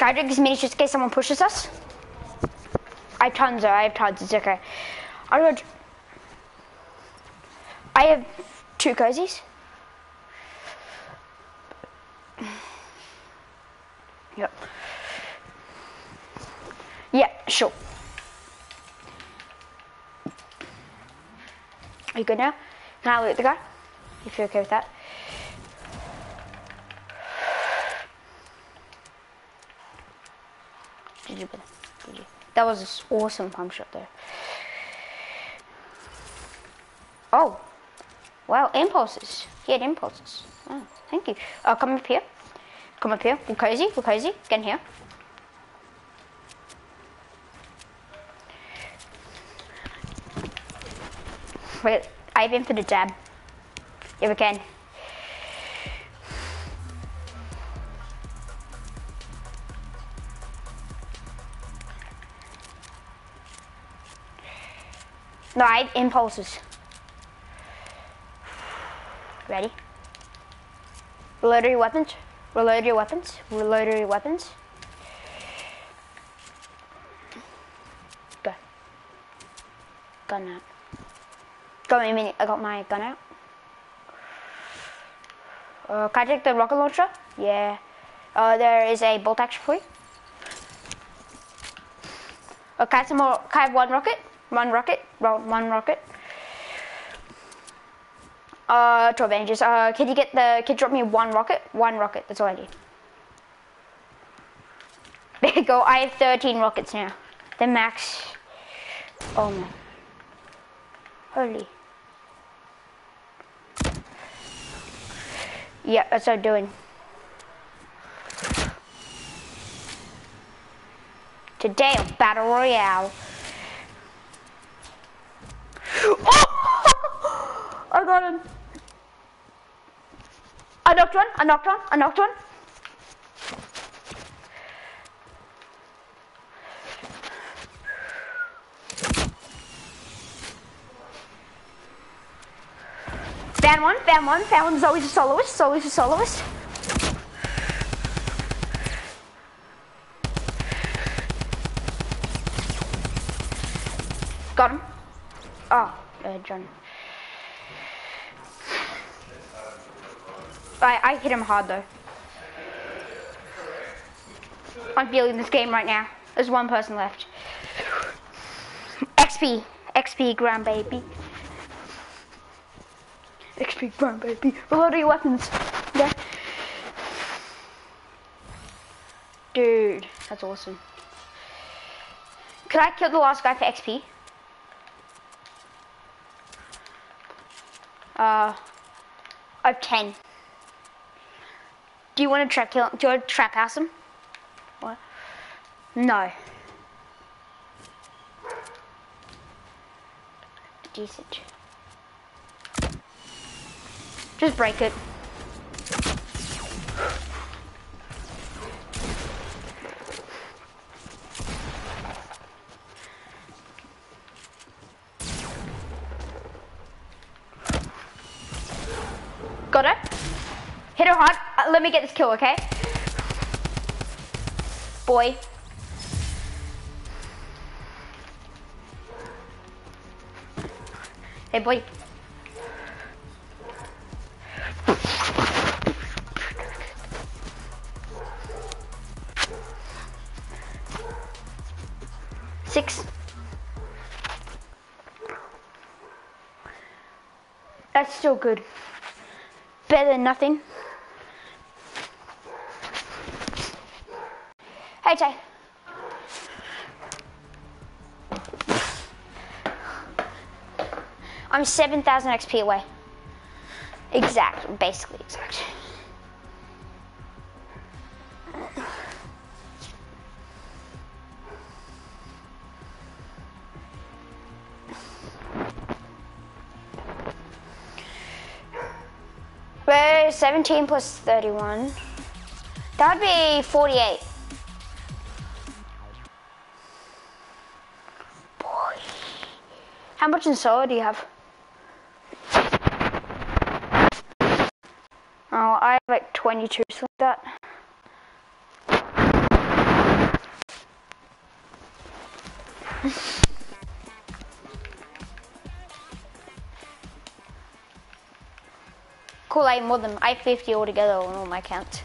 Like I drink as many just in case someone pushes us. I have tons though, I have tons, it's okay. I I have two cozies. Yep. Yeah, sure. Are you good now? Can I loot the guy? If you're okay with that. Did you, did you? That was an awesome pump shot there. Oh. Wow, impulses. He had impulses. Oh, thank you. Uh, come up here. Come up here. We're cozy. We're cozy. Get in here. Wait, I have infinite jab. If we can. Have impulses. Ready? Reload your weapons. Reload your weapons. Reload your weapons. Go. Gun out. Go a minute. I got my gun out. Uh, can I take the rocket launcher? Yeah. Uh, there is a bolt action for you. Uh, I have some more? Can I have one rocket? One rocket? One rocket. Uh, two advantages. Uh, can you get the? Can you drop me one rocket? One rocket. That's all I need. [LAUGHS] There you go. I have 13 rockets now. The max. Oh man. Holy. Yeah, that's what I'm doing. Today Battle Royale. Oh! [LAUGHS] I got him. I knocked one, I knocked one, I knocked one. Found one, found one, found one. There's always a soloist, always a soloist. Got him. Oh, uh, John. I, I hit him hard though. I'm feeling this game right now. There's one person left. XP. XP ground baby. XP ground baby. Reload your weapons. Yeah. Dude, that's awesome. Could I kill the last guy for XP? Uh, I have 10. Do you want to trap kill? Do you want to trap house him? What? No. Decent. Just break it. Hard. Uh, let me get this kill, okay? Boy. Hey, boy. Six. That's still good. Better than nothing. Jay. I'm 7,000 XP away. Exact, basically exact. Wait, 17 plus 31. That would be 48. Much in solar do you have? Oh, I have like 22, something like that. [LAUGHS] cool, I have more than, I have 50 altogether on all my accounts.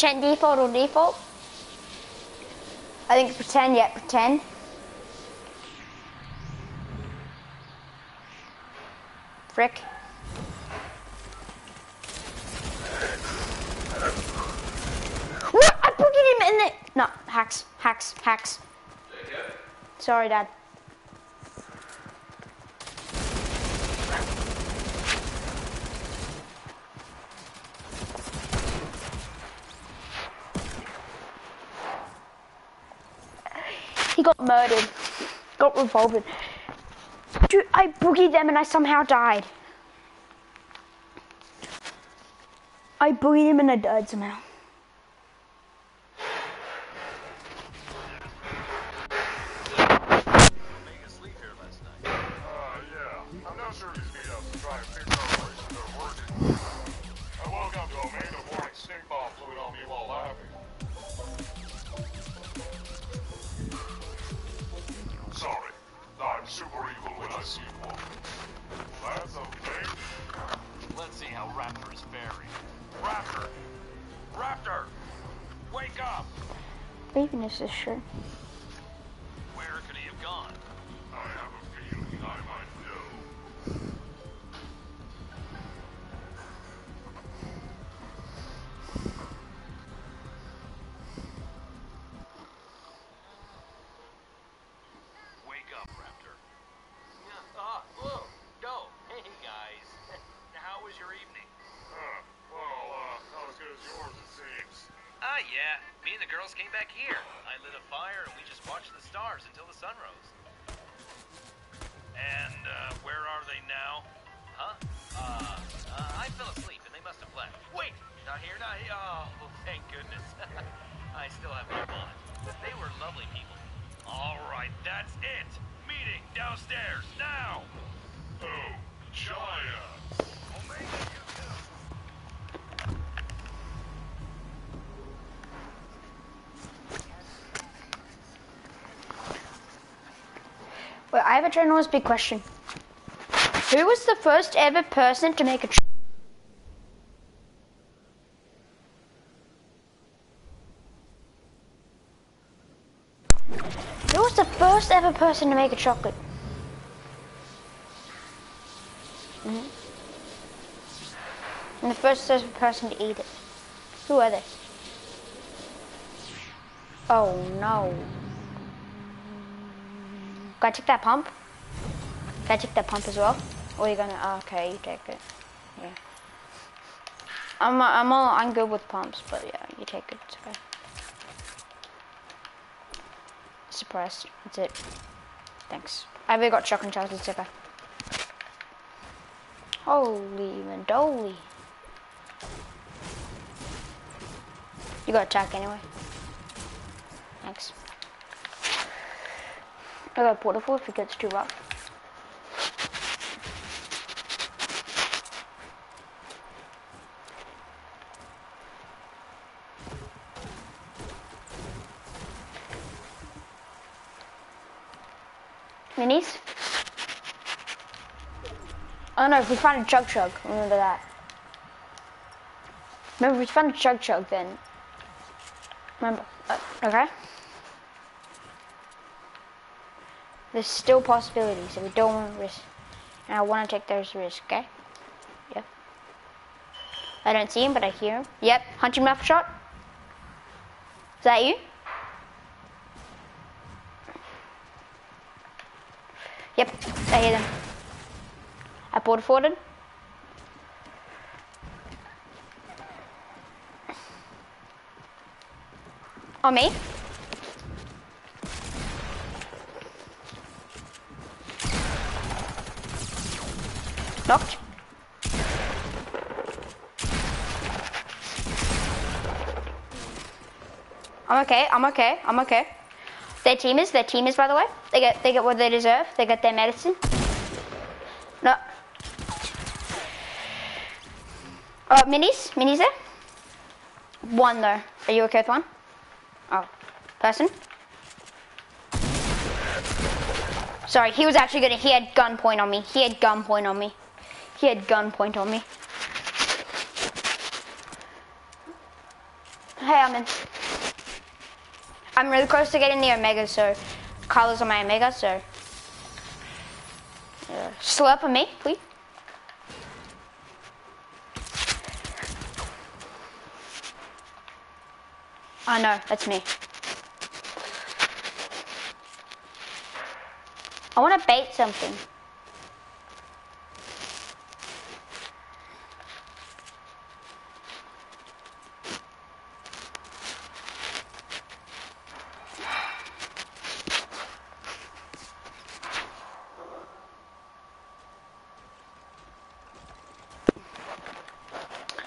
Pretend default or default? I think pretend, yeah, pretend. Frick. What? I put him in the... No, hacks, hacks, hacks. Sorry, Dad. He got murdered. Revolted. Dude, I boogied them and I somehow died. I boogied him and I died somehow. This is I have a ginormous big question. Who was the first ever person to make a Who was the first ever person to make a chocolate? Mhm. And the first ever person to eat it. Who are they? Oh no. I take that pump? I take that pump as well? Or are you gonna? Oh, okay, you take it. Yeah. I'm uh, I'm all, I'm good with pumps, but yeah, you take it. It's okay. Suppressed. That's it. Thanks. I've got chocolate chocolate. It's okay. Holy mandoli. You got attack anyway. I got portable if it gets too rough. Minis? Oh no, if we find a chug jug, remember that. Remember, if we find a chug jug then. Remember, uh, okay? There's still possibilities, and we don't want to risk. And I want to take those risks, okay? Yep. I don't see him, but I hear him. Yep, hunting rifle shot. Is that you? Yep, I hear them. I pulled forwarded. On me. Knocked. I'm okay, I'm okay, I'm okay. Their team is, their team is by the way. They get they get what they deserve. They get their medicine. No. Uh minis? Minis there? One though. Are you okay with one? Oh. Person? Sorry, he was actually gonna he had gunpoint on me. He had gunpoint on me. He had gunpoint on me. Hey, I'm in. I'm really close to getting the Omega, so colors on my Omega, so. Yeah. up on me, please. Oh, I know, that's me. I want to bait something.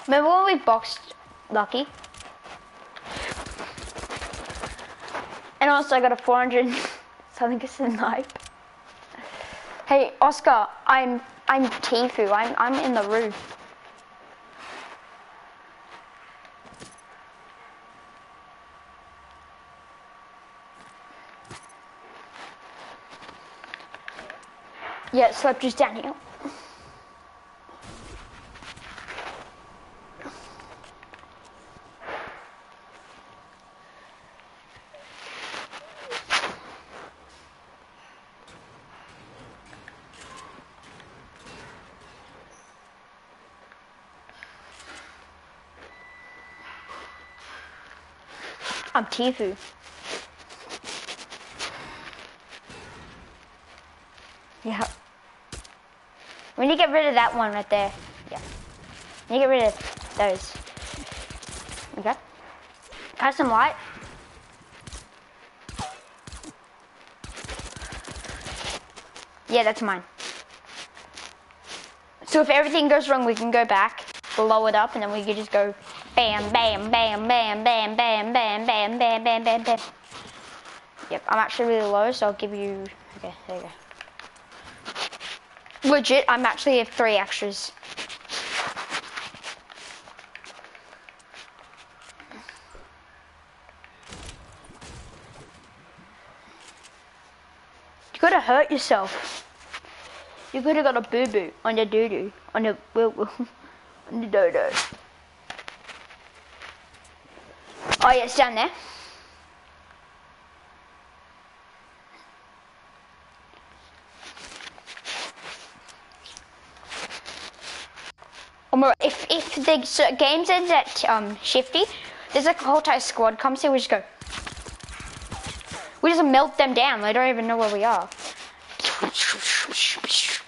Remember when we boxed Lucky? And also I got a 400 [LAUGHS] something a snipe. Hey Oscar, I'm I'm Tifu. I'm I'm in the roof. Yeah, slept just down here. I'm Tifu. Yeah. We need to get rid of that one right there. Yeah. We need to get rid of those. Okay. Have some light. Yeah, that's mine. So if everything goes wrong, we can go back, blow it up, and then we can just go bam, bam, bam, bam, bam, bam, bam, bam, bam, bam, bam, bam. Yep, I'm actually really low, so I'll give you. Okay, there you go. Legit, I'm actually have three extras. You gotta hurt yourself. You could have got a boo boo on your doo doo, on your woo woo, on your dodo. Oh yeah, it's down there. Or if if the so games ends at um shifty, there's like a whole entire squad comes here. We just go. We just melt them down. They don't even know where we are.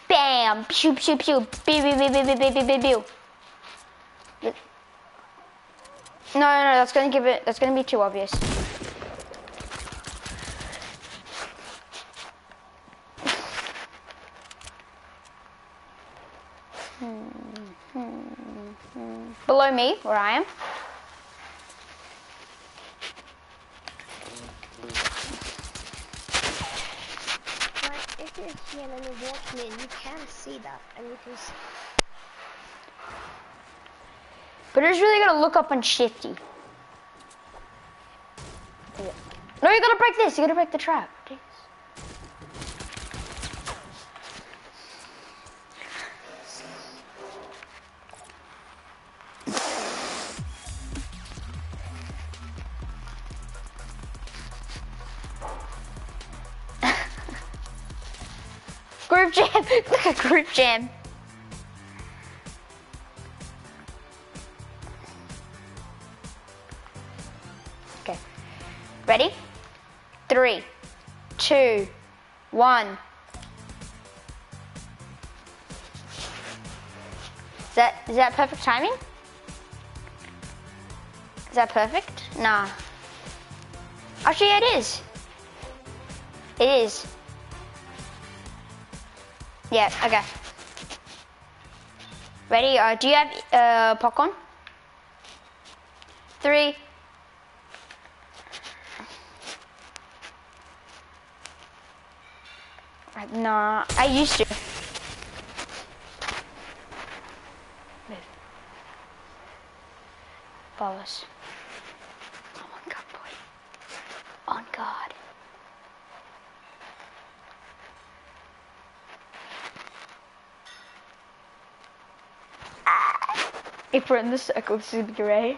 Bam! Pew pew pew! Pew pew pew pew pew pew pew pew. No, no, that's gonna give it. That's gonna be too obvious. Below me, where I am. If you're here and walking in, you can see that, and you can but it's really gonna look up on Shifty. No, you gotta break this. You gotta break the trap. Jeez. group jam. Look [LAUGHS] at group jam. Three, two, one. Is that is that perfect timing? Is that perfect? Nah. Actually, it is. It is. Yeah, okay. Ready? Uh, do you have uh, popcorn? Three. Uh, Nah, I used to. Move. Follow us. Oh my god, boy. On God. If we're in the circle, this is great.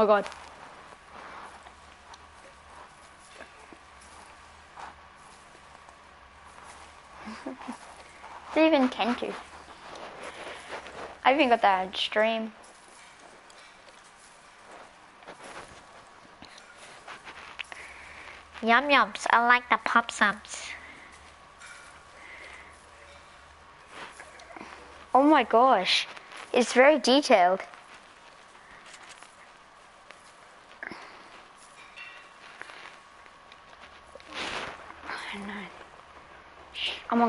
My god. They even tend to. I even got that stream. Yum yums. I like the pop sums. Oh my gosh. It's very detailed. I know.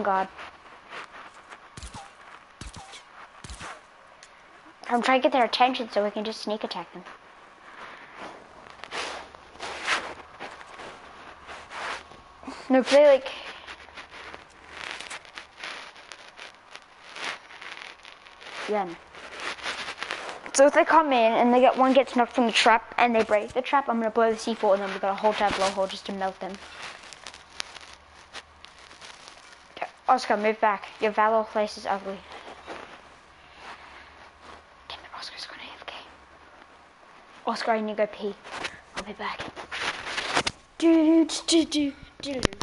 God. I'm trying to get their attention so we can just sneak attack them. No, they like. Yeah. So if they come in and they get one gets knocked from the trap and they break the trap, I'm gonna blow the C4 and then we got a whole trap blowhole just to melt them. Okay, Oscar, move back. Your Valor place is ugly. Damn it, Oscar's gonna AFK. Oscar, I need to go pee. I'll be back. Do do do do do do.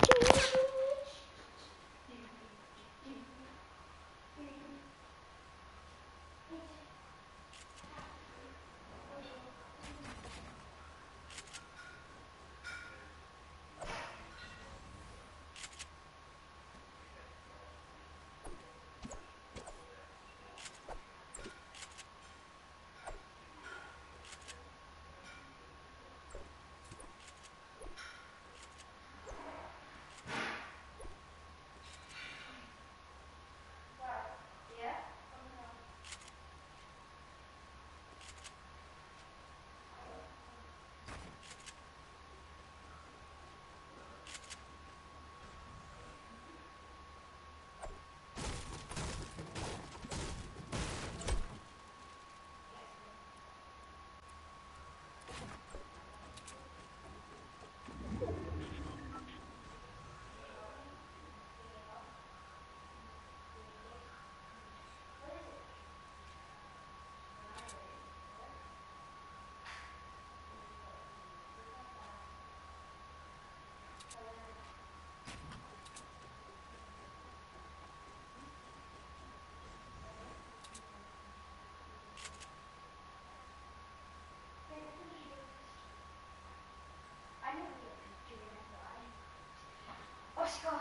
Oscar,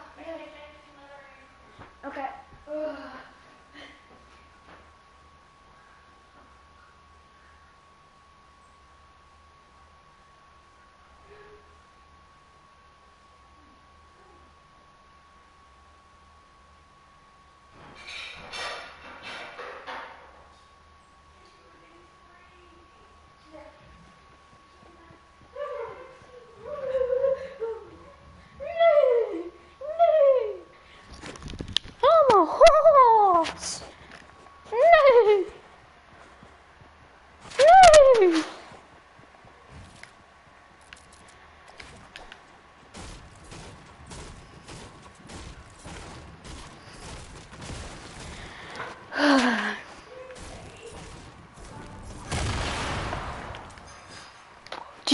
Okay. [SIGHS] I'm a whore.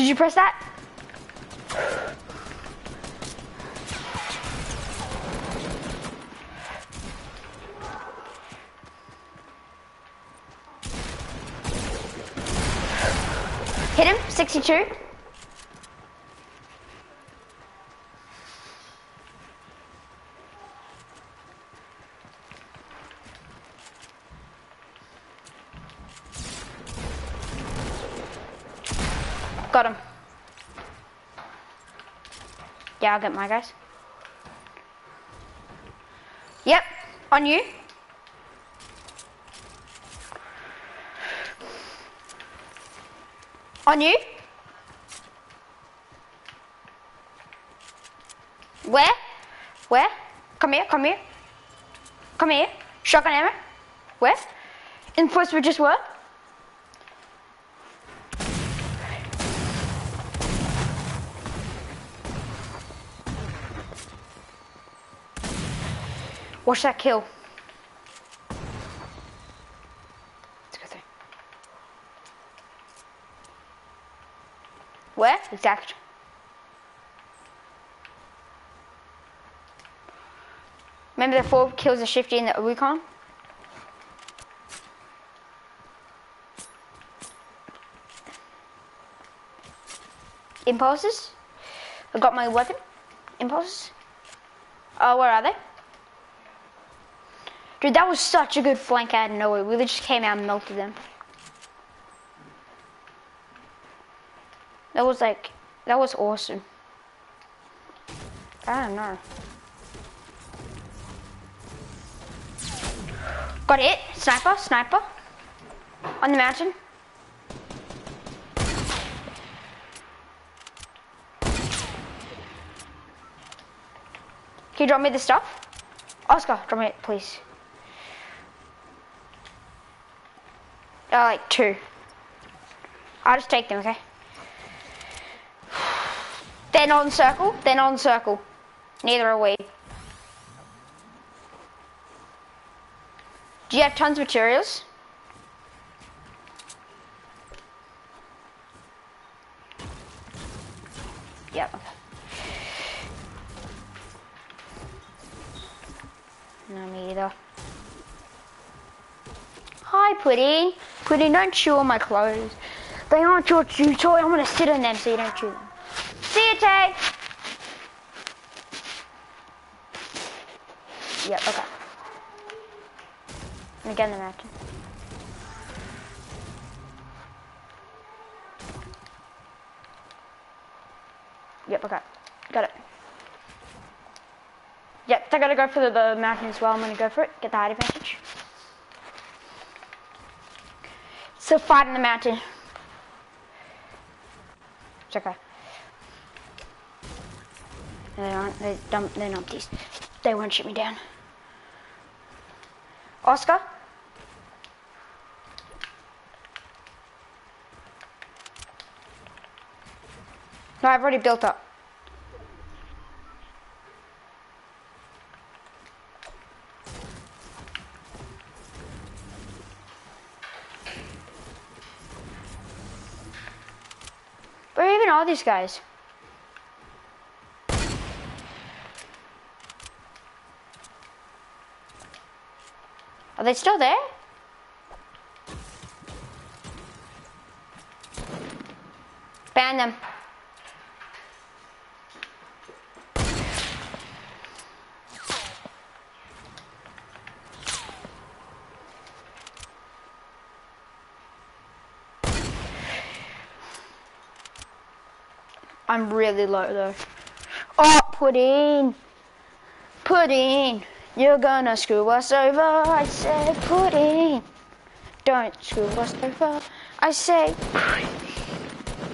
Did you press that? Hit him, 62. Got him. Yeah, I'll get my guys. Yep, on you. On you. Where? Where? Come here, come here. Come here. Shotgun ammo. Where? In place we just were? Watch that kill. Let's go through. Where? Exact. Remember the four kills of Shifty in the recon? Impulses? I got my weapon. Impulses? Oh, where are they? Dude, that was such a good flank out of nowhere. We just came out and melted them. That was like, that was awesome. I don't know. Got it. Sniper, sniper. On the mountain. Can you drop me the stuff? Oscar, drop me it, please. Uh, like two. I'll just take them, okay? They're not in circle. They're not in circle. Neither are we. Do you have tons of materials? Yep. No, me either. Hi, Pudding. Pudding, don't chew on my clothes. They aren't your chew toy. I'm gonna sit on them so you don't chew them. See you, Tay. Yep, okay. And again, the mountain. Yep, okay. Got it. Yep, I gotta go for the, the mountain as well. I'm gonna go for it. Get the height advantage. So fight in the mountain. It's okay. They aren't. They dump. They're not these. They won't shoot me down. Oscar. No, I've already built up. Where even are these guys? Are they still there? Ban them. I'm really low though. Oh, pudding. Pudding. You're gonna screw us over. I said pudding. Don't screw us over. I say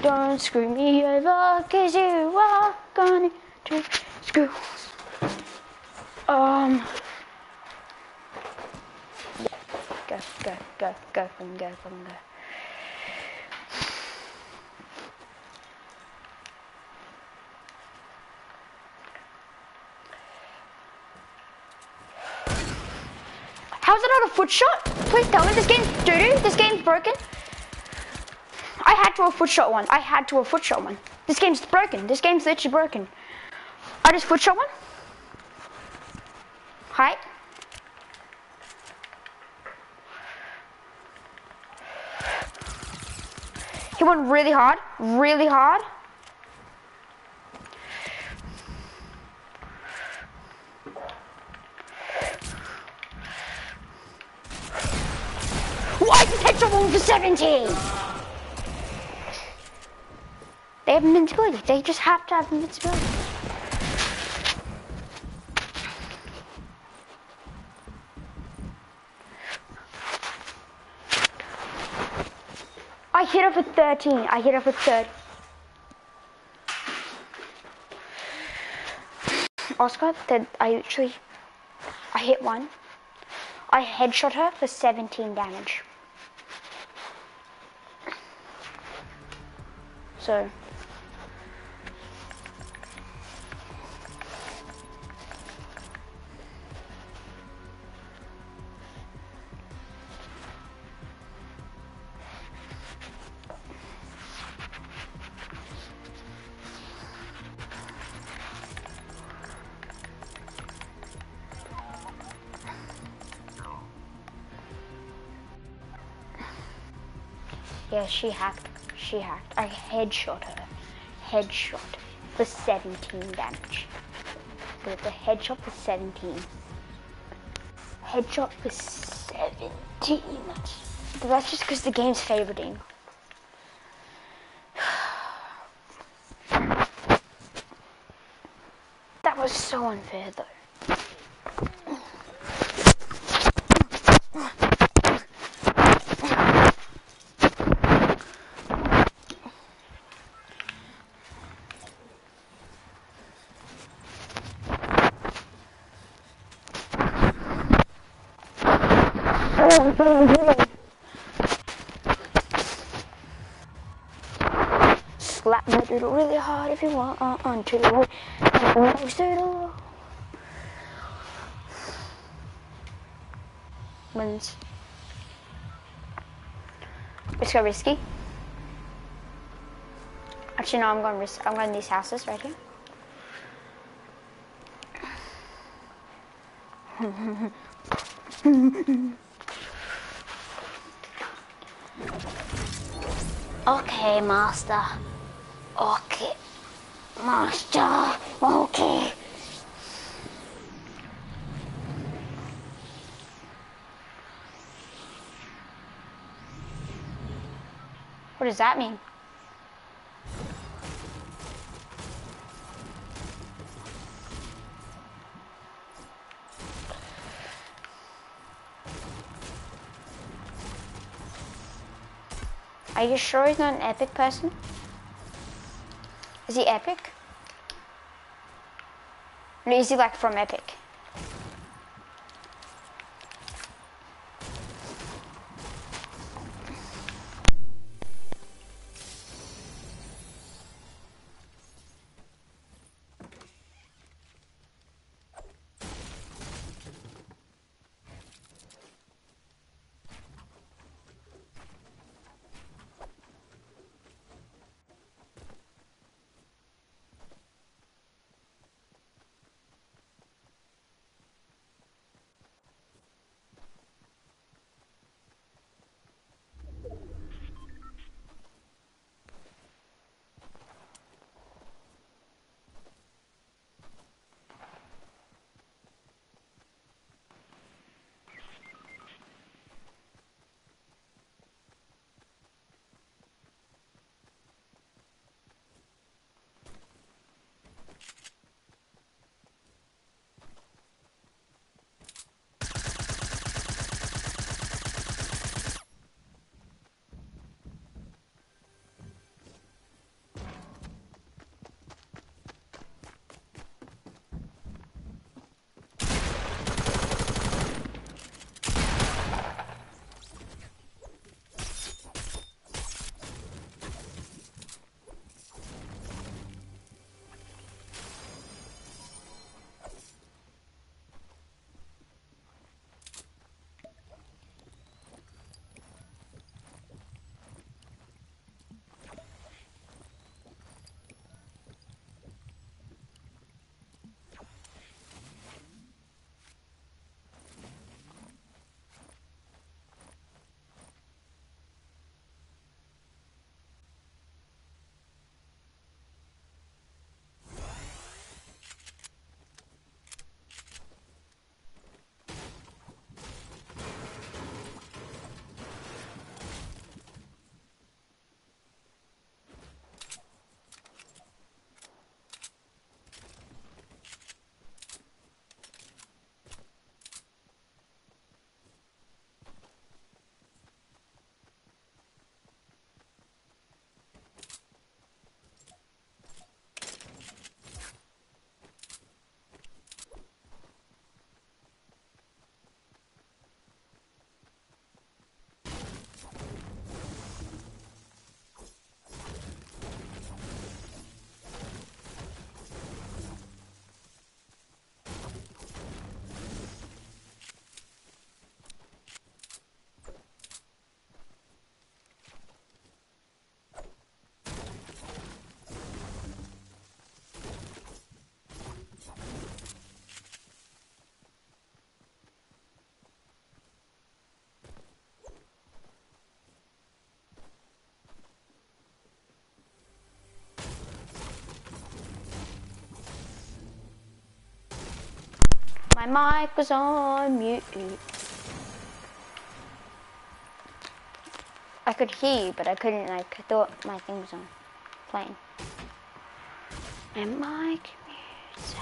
don't screw me over. Cause you are gonna to screw. Um. Go, go, go, go, go, fucking go. How's it not a foot shot? Please tell me this game's doo-doo. This game's broken. I had to a foot shot one. I had to a foot shot one. This game's broken. This game's literally broken. I just foot shot one. Height. He went really hard, really hard. This for 17? They have invincibility. They just have to have invincibility. I hit her for 13. I hit her for 30. Oscar, that I actually, I hit one. I headshot her for 17 damage. So. Yeah, she hacked. She hacked. I headshot her. Headshot for 17 damage. But the headshot for 17. Headshot for 17. But that's just because the game's favoriting. [SIGHS] That was so unfair though. Slap my doodle really hard if you want uh, the nose doodle. Wins. Let's go risky. Actually, no, I'm going risk. I'm going these houses right here. [LAUGHS] Okay, master. Okay. Master. Okay. What does that mean? Are you sure he's not an epic person? Is he epic? Or is he like from epic? Mic was on mute. I could hear you, but I couldn't, like, I thought my thing was on, playing. And my commute's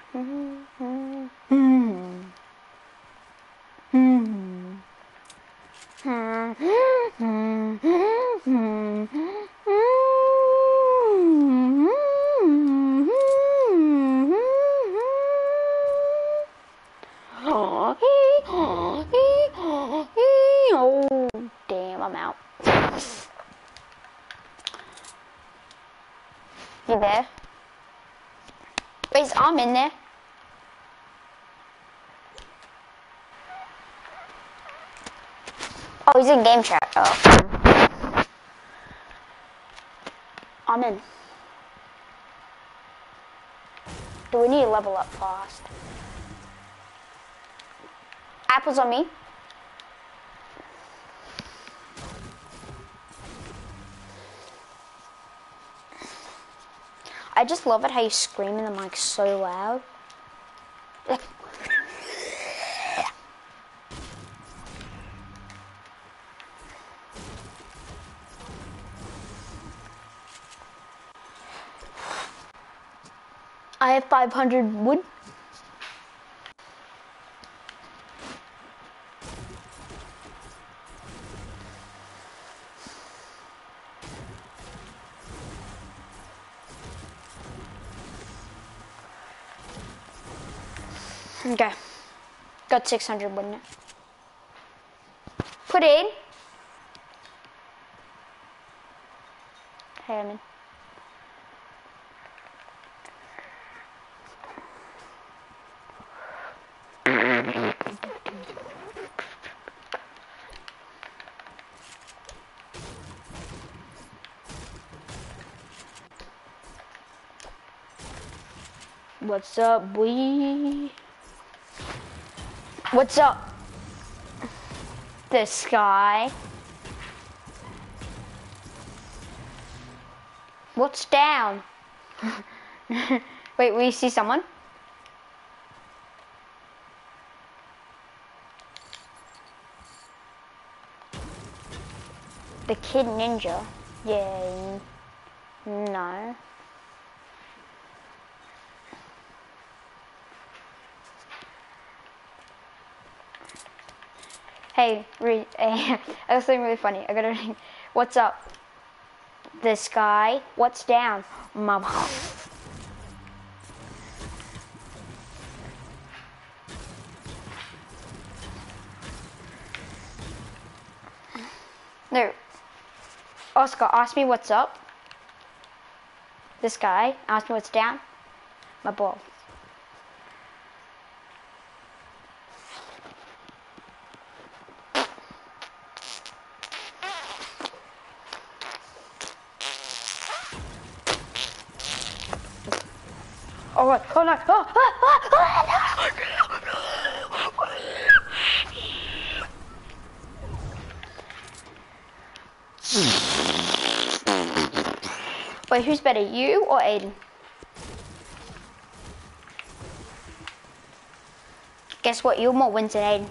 Oh, [LAUGHS] I'm out. You there? Wait, I'm in there. Oh, he's in game chat. Oh. I'm in. Do we need to level up fast? Apples on me. I just love it how you scream in the mic so loud. I have 500 wood. Got 600 wouldn't it? Put in. Hey, I'm in. What's up, boy? What's up? This guy. What's down? [LAUGHS] Wait, we see someone? The Kid Ninja? Yeah. No. Hey, re- [LAUGHS] hey, I was something really funny. I got a [LAUGHS] What's up? This guy. What's down? Mama. No. Oscar, ask me what's up. This guy. Ask me what's down. My ball. Oh, right. oh no! Oh, ah, no. Wait, who's better, you or Aiden? Guess what? You're more wins than Aiden.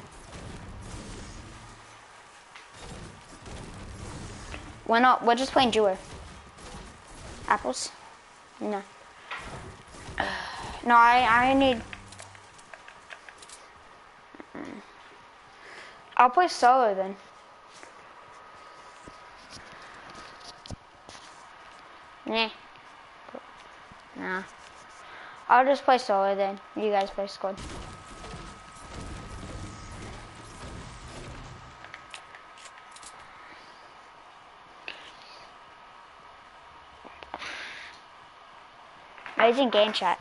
We're not. We're just playing duo. Apples? No. No, I, I need... I'll play solo then. Nah. Nah. I'll just play solo then. You guys play squad. In game chat.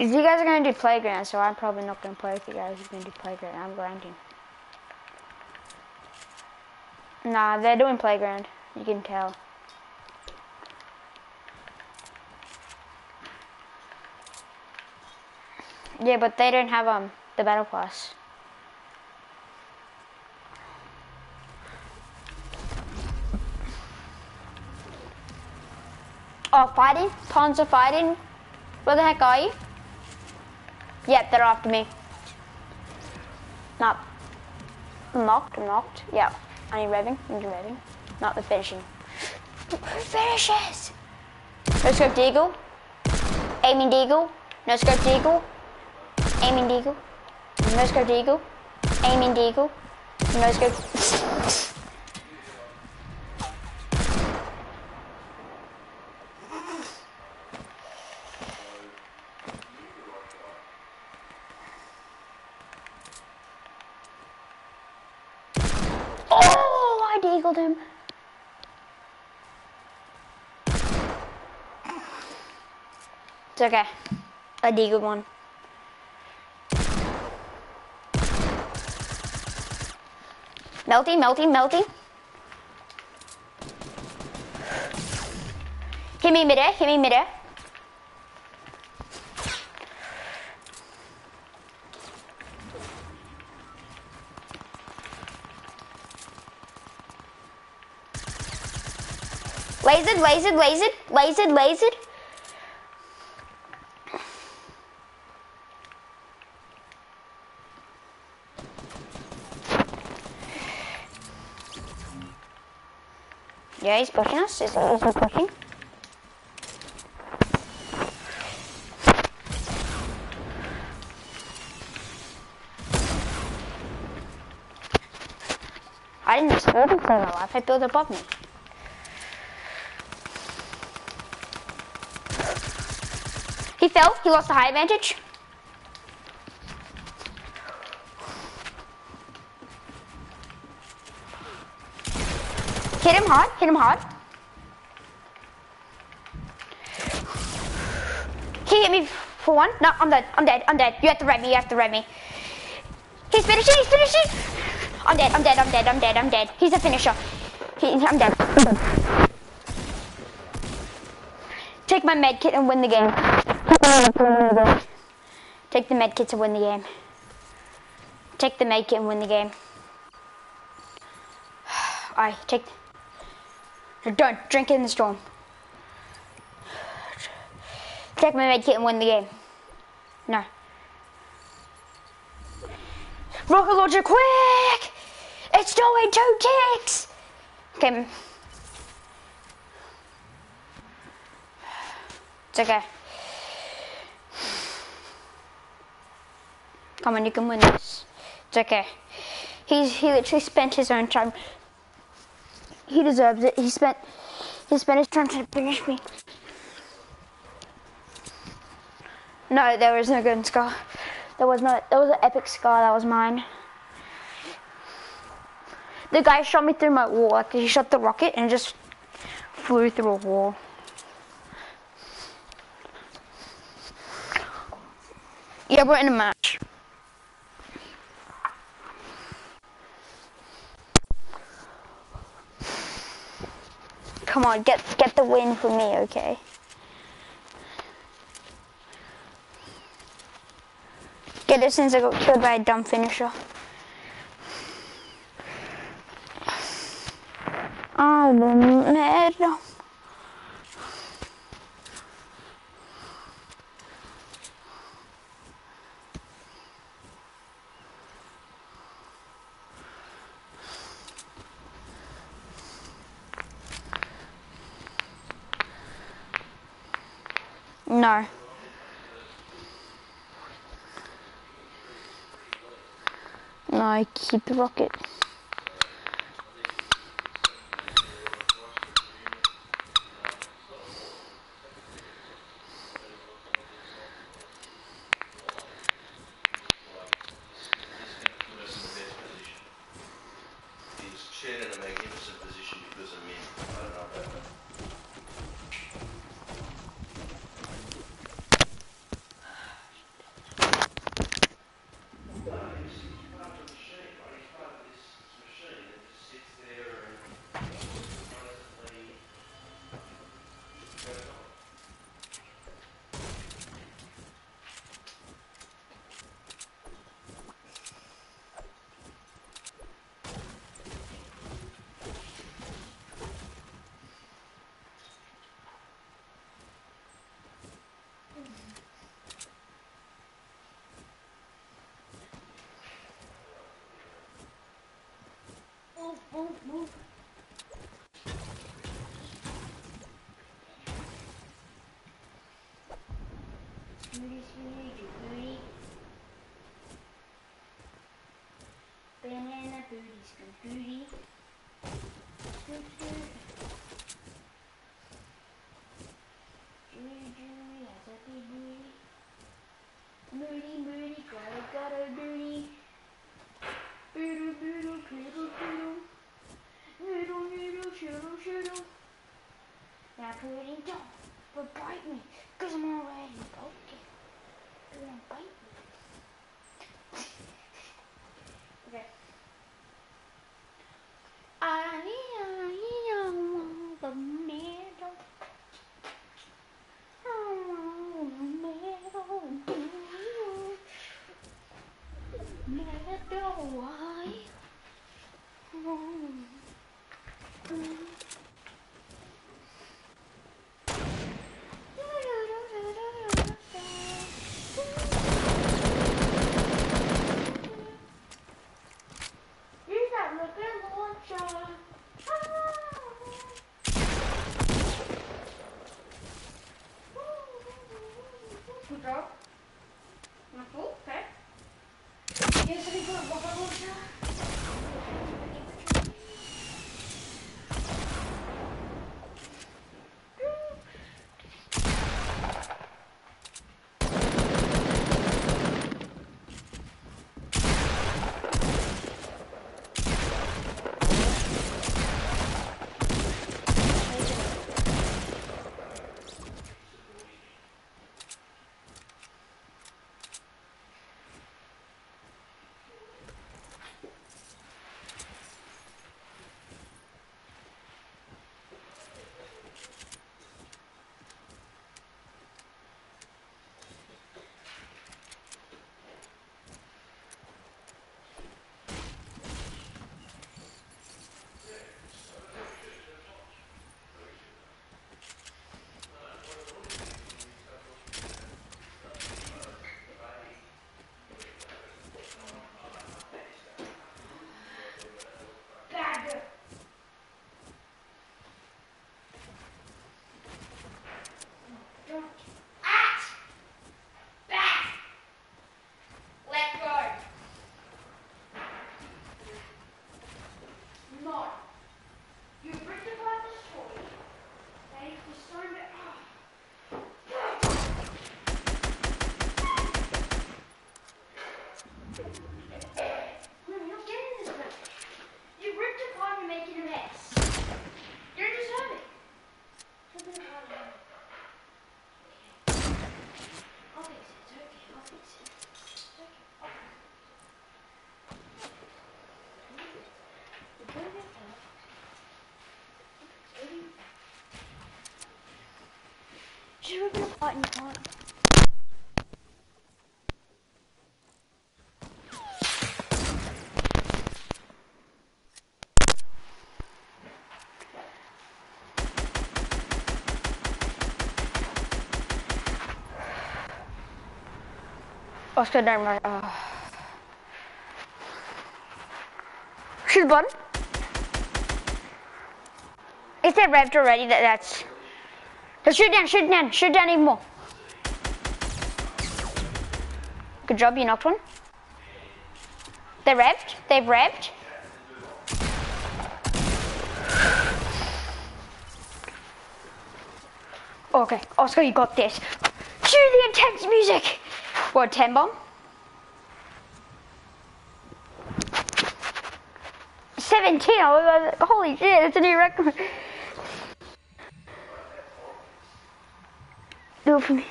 Cause you guys are gonna do playground, so I'm probably not gonna play with you guys. You're gonna do playground. I'm grinding. Nah, they're doing playground. You can tell. Yeah, but they don't have um the battle pass. Oh, fighting? Pawns are fighting? Where the heck are you? Yep, they're after me. Not. I'm knocked, I'm knocked. Yeah. Are you revving? I'm revving. Not the finishing. Who [LAUGHS] finishes? No scope deagle. Aiming deagle. No scope deagle. Aiming deagle. No scope deagle. Aiming deagle. No scope. [LAUGHS] Oh, I deagled him. It's okay. I good one. Melty, melty, melty. Hit me midair, hit me midair. Lasered, lasered, lasered, lasered, lasered. He's pushing us. Is, is he pushing? I didn't explode in my life. I built above me. He fell. He lost the high advantage. Hit him hard. Hit him hard. He hit me for one. No, I'm dead. I'm dead. I'm dead. You have to rev me. You have to rev me. He's finishing. He's finishing. I'm dead. I'm dead. I'm dead. I'm dead. I'm dead. He's a finisher. He, I'm dead. Take my med kit and win the game. Take the med kit to win the game. Take the med kit and win the game. Alright, take. No, don't drink in the storm. Take my med kit and win the game. No. Rocket launcher, quick! It's doing two ticks. Okay. It's okay. Come on, you can win this. It's okay. He's he literally spent his own time. He deserves it. He spent he spent his time trying to finish me. No, there was no good scar. There was no. There was an epic scar. That was mine. The guy shot me through my wall. Like he shot the rocket and just flew through a wall. Yeah, we're in a match. Come on, get get the win for me, okay? Get it since I got killed by a dumb finisher. Oh, the medal. No. No, I keep the rocket. He's shared in a magnificent position because of me. I don't know about that. move, move. Booty, booty, booty. Banana booty, scoot booty. Scoot, scoot. Judy, Judy, has a big booty. Moody, moody, gotta, gotta, booty. Boodle, boodle, poodle, poodle. Noodle, noodle, shoodle, shoodle. Now pudding don't, but bite me, cause I'm already broken. You won't bite me. okay. I need the middle. Middle, and you can't. Oscar Denver. Uh. Is that revved already? That that's. Let's shoot down, shoot down, shoot down even more. Good job, you knocked one. They're revved. They've revved. Okay, Oscar, you got this. Cue the intense music. What, 10 bomb? Seventeen. oh, uh, Holy shit! It's a new record. It for me.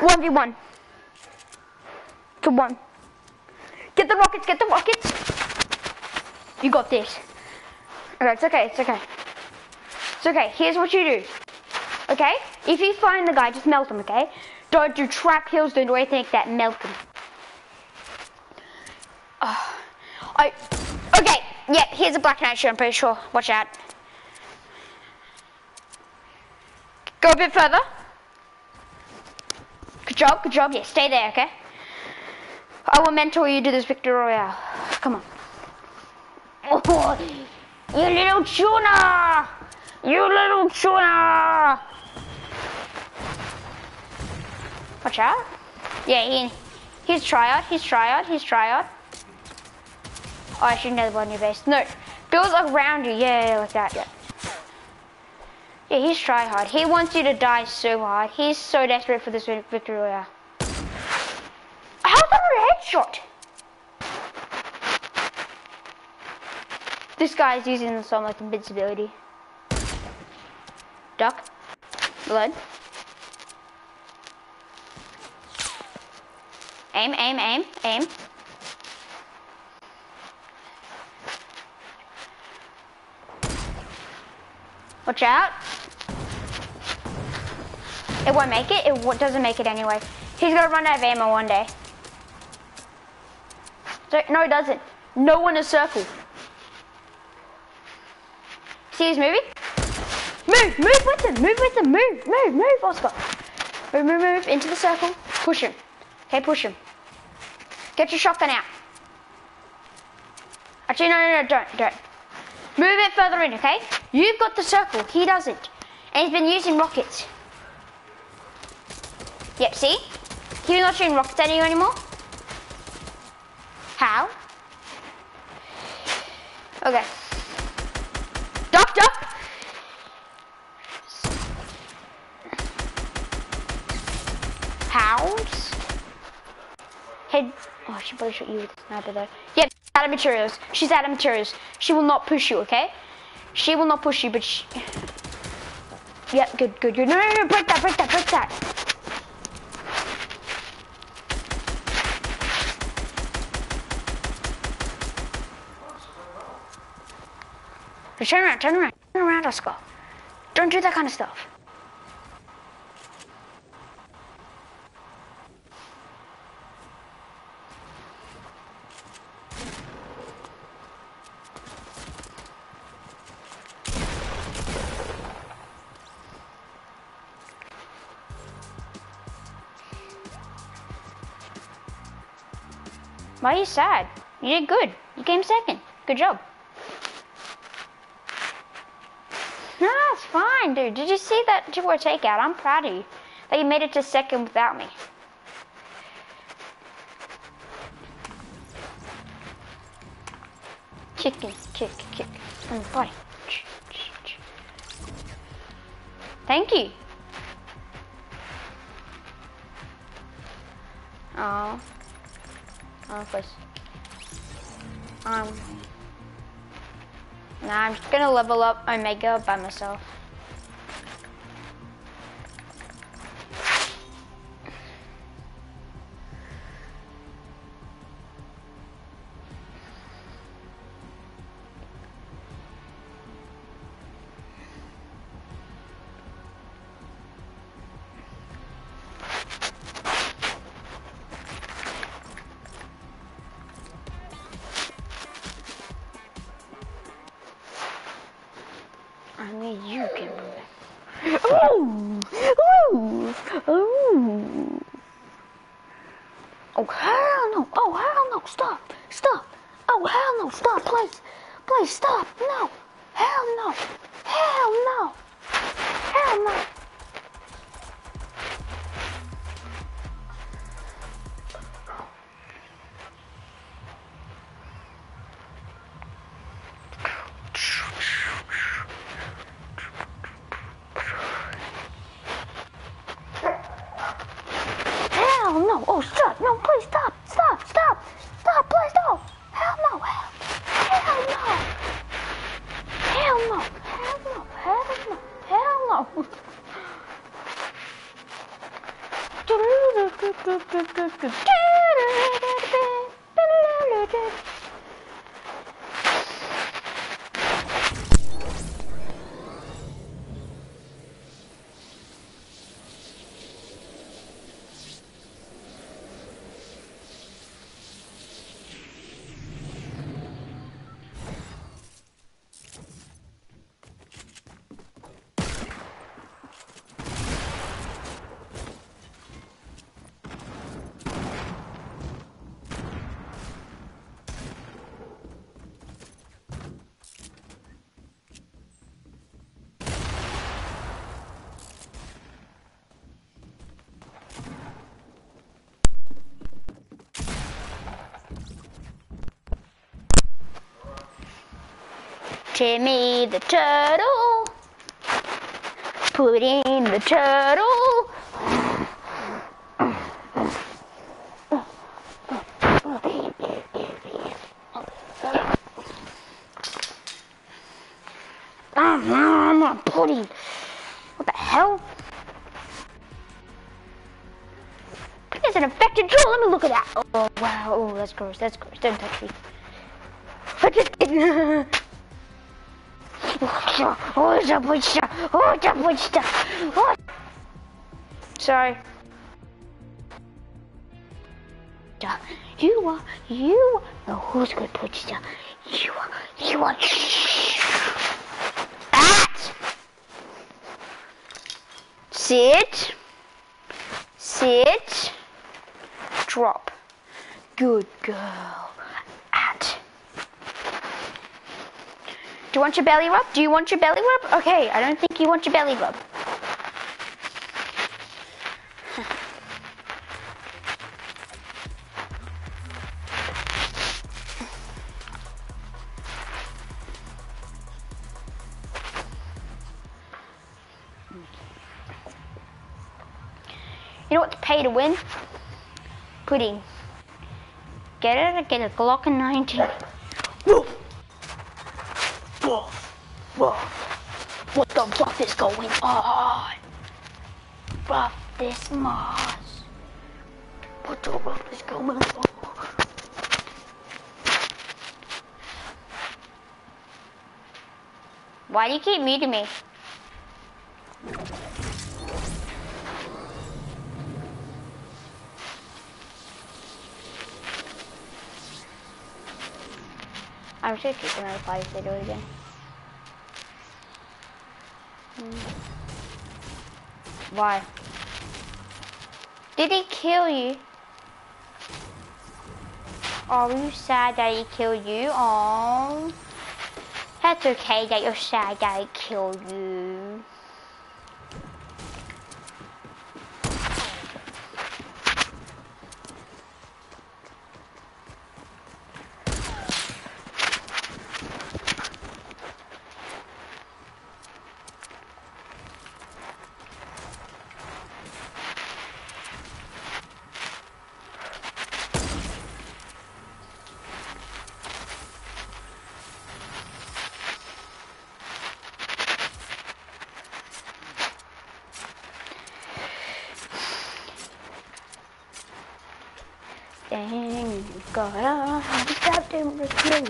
One v one. To one. Get the rockets. Get the rockets. You got this. Okay, it's okay. It's okay. It's okay. Here's what you do. Okay? If you find the guy, just melt him. Okay? Don't do trap kills. Don't do anything like that. Melt him. Uh, I. Okay. yeah, here's a Black Knight I'm pretty sure. Watch out. Go a bit further. Good job, good job. Yeah, stay there, okay? I will mentor you to this victory royale. Come on. Oh, you little tuna! You little tuna! Watch out. Yeah, he, he's tryout, he's tryout, he's tryout. Oh, I shouldn't have on your base. No, build around you. Yeah, yeah, like that, yeah. Yeah, he's try hard. He wants you to die so hard. He's so desperate for this victory royale. How's that a headshot? This guy is using some like invincibility. Duck. Blood. Aim, aim, aim, aim. Watch out. It won't make it. It doesn't make it anyway. He's gonna run out of ammo one day. No, it doesn't. No one is circle. See he's moving? Move, move with him, move with him, move, move, move, Oscar. Move, move, move, into the circle. Push him. Okay, push him. Get your shotgun out. Actually, no, no, no, don't, don't. Move it further in, okay? You've got the circle, he doesn't. And he's been using rockets. Yep, see? He's not shooting rockets at you anymore. How? Okay. Duck, duck! Head. Oh, she probably shot you with a sniper though. Yep, out of materials. She's out of materials. She will not push you, okay? She will not push you, but she... Yep, good, good, good. No, no, no, break that, break that, break that. Turn around, turn around, turn around, Oscar. Don't do that kind of stuff. Why are you sad? You did good. You came second. Good job. No, it's fine, dude. Did you see that two a takeout? I'm proud of you. That you made it to second without me. Chicken, kick, kick. And mm, body. Thank you. Oh. Oh, course. Um. Now I'm just gonna level up Omega by myself. Timmy the turtle. Put in the turtle. I'm not putting. What the hell? There's an infected troll. Let me look at that. Oh wow. Oh, that's gross. That's gross. Don't touch me. Oh, it's a butcher. Oh, it's a butcher. Oh. Sorry. You are, you are, no, who's good butcher? You are, you are, at, sit, sit, drop. Good girl. At. Do you want your belly rub? Do you want your belly rub? Okay, I don't think you want your belly rub. You know what's pay to win? Pudding. Get it? Get a Glock and 19. Woof! Woof! What the fuck is going on? Rough this moss. What the fuck is going on? Why do you keep muting me? I'm sure gonna if they do it again. Why? Did he kill you? Are you sad that he killed you? Oh, that's okay that you're sad that he killed you. Dang, gotta have to stop them recruits.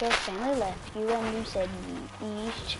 Your family you and you said yeesh.